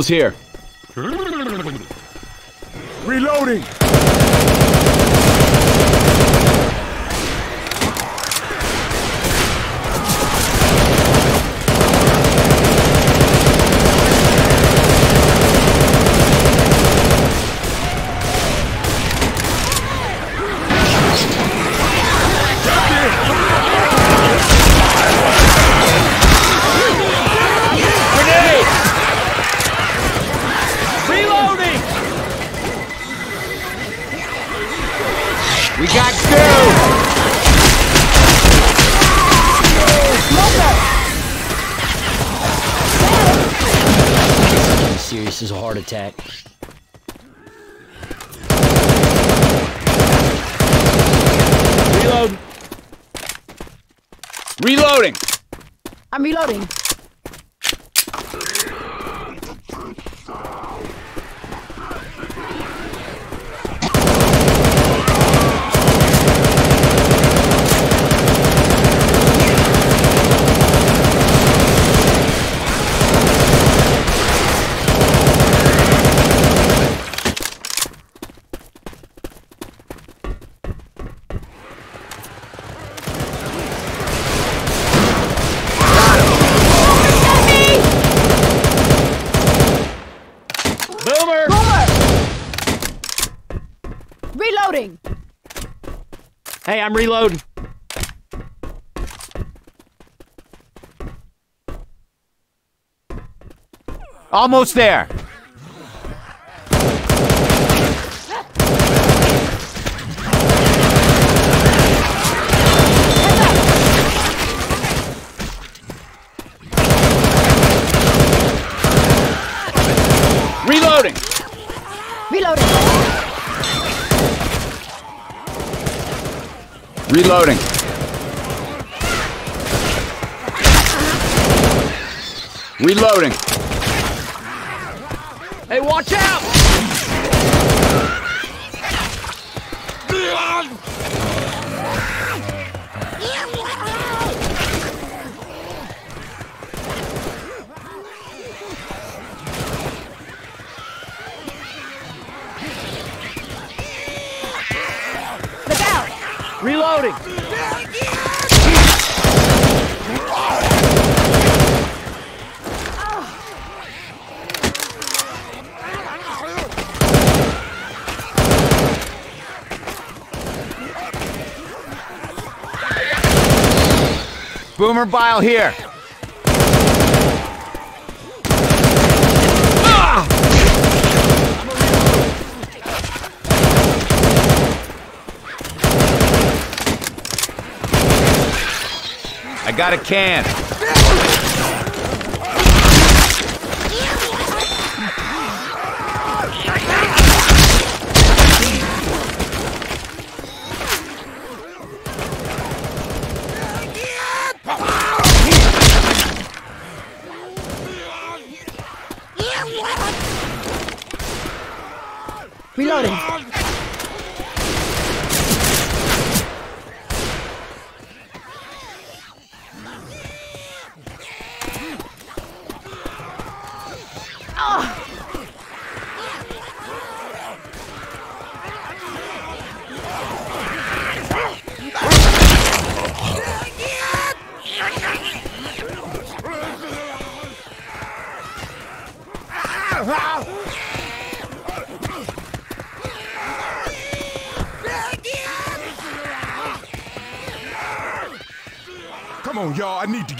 Pills here. Attack. Reload! Reloading! I'm reloading. Boomer! Boomer! Reloading. Hey, I'm reloading. Almost there. Reloading. Reloading. Reloading. Reloading. Hey, watch out! Reloading. Boomer bile here. Got a can.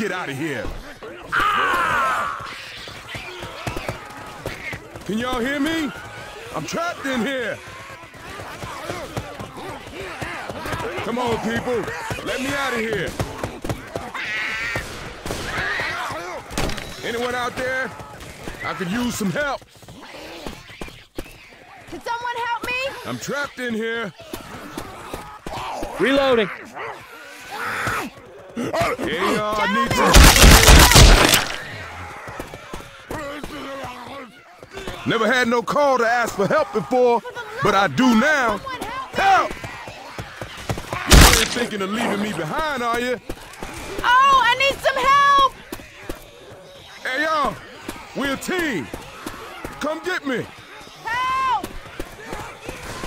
Get out of here. Can y'all hear me? I'm trapped in here. Come on, people. Let me out of here. Anyone out there? I could use some help. Can someone help me? I'm trapped in here. Reloading. Hey, y'all, I need some. Never had no call to ask for help before, but I do now. Help! You ain't thinking of leaving me behind, are you? Oh, I need some help! Hey, y'all. We're a team. Come get me. Help!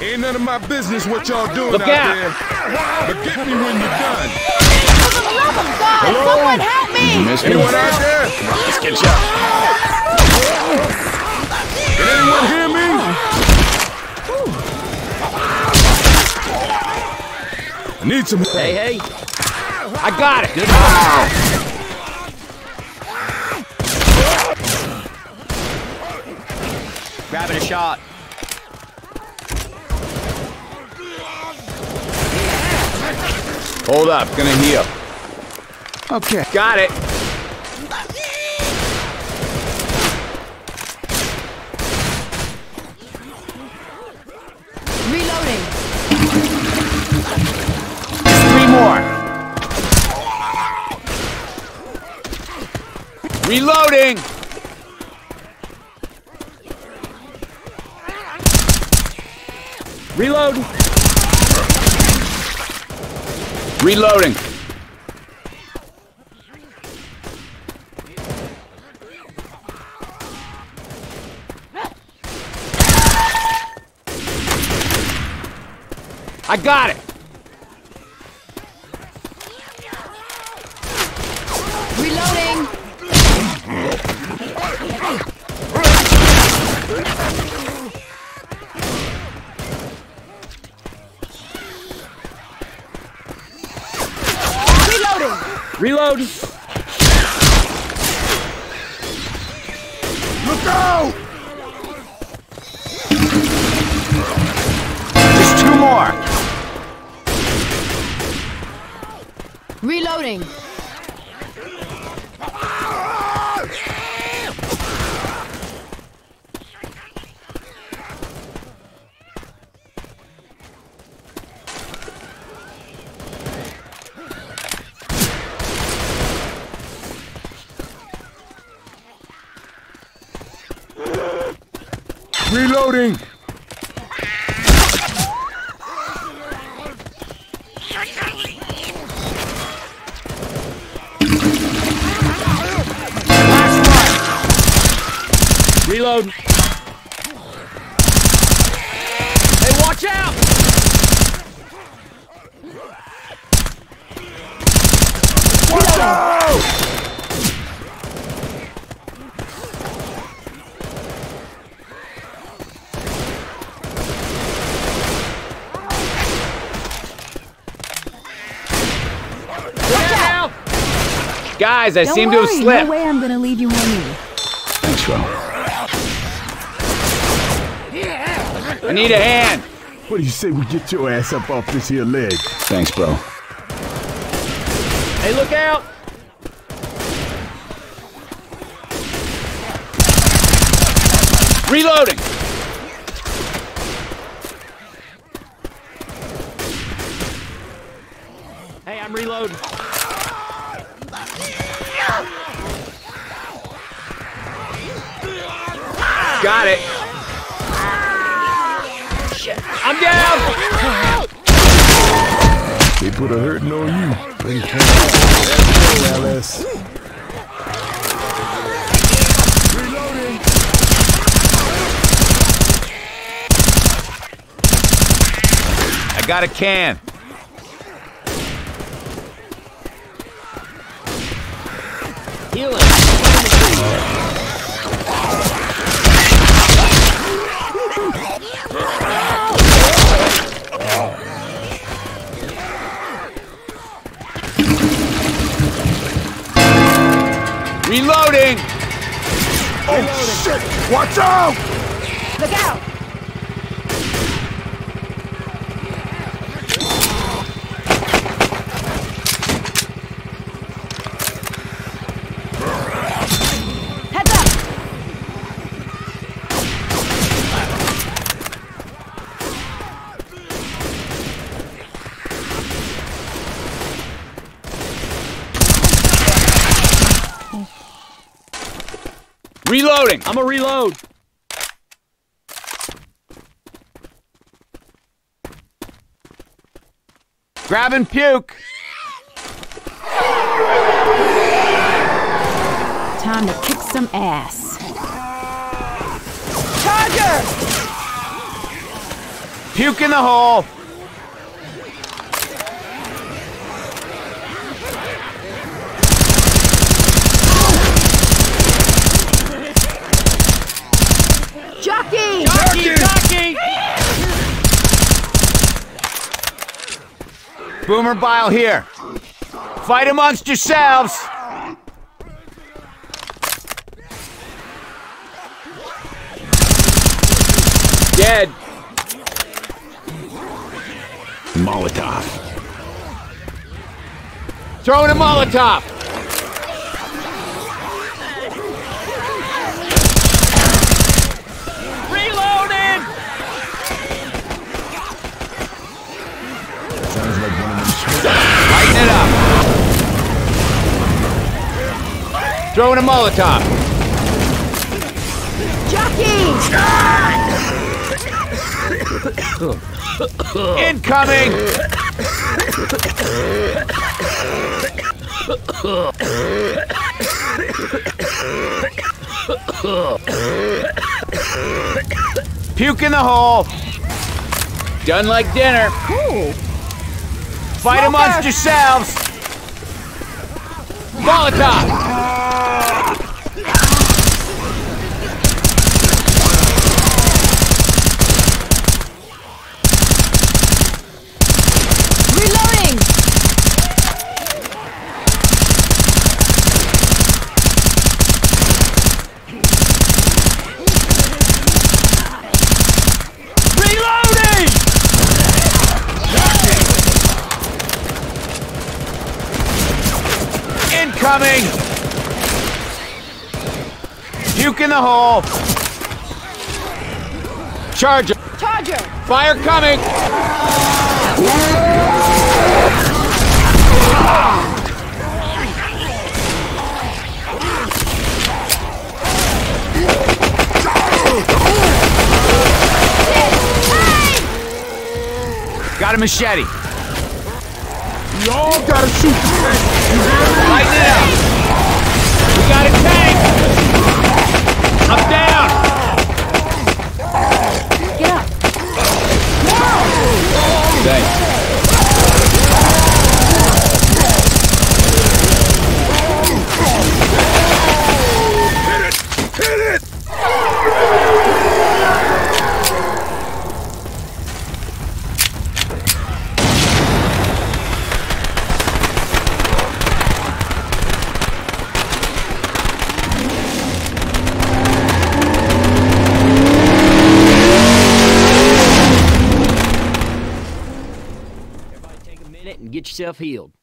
Ain't none of my business what y'all doing Look out, out. there. But get me when you're done. For the love of God, Hello? someone help me! Miss me? Anyone out there? Let's get you. Can anyone hear me? I need some help. Hey, hey. I got it. Good Grabbing a shot. Hold up. Gonna heal. Okay. Got it. Reloading. Three more. Reloading. Reload. Reloading. I got it. Guys, I Don't seem worry, to have slipped. no way I'm gonna leave you hanging. Thanks, bro. I need a hand. What do you say we get your ass up off this here ledge? Thanks, bro. Hey, look out! Reloading! Got a can. Healing. Reloading. Oh, shit! Watch out! Look out. Reloading. I'm a reload. Grab and puke. Time to kick some ass. Charger! Puke in the hole. Jockey! Jockey, jockey. Boomer Bile here. Fight amongst yourselves. Dead. Molotov. Throwing a Molotov. Throwing a Molotov. Jockey! Incoming. Puke in the hole. Done like dinner. Cool. Fight Smoker. amongst yourselves. Molotov. Reloading! Reloading. Incoming. Puke in the hole. Charger. Charger! Fire coming. Got a machete. Y'all gotta shoot the tank. Lighten it up. We got a tank. I'm down. Get up. No! Thanks. Yourself healed.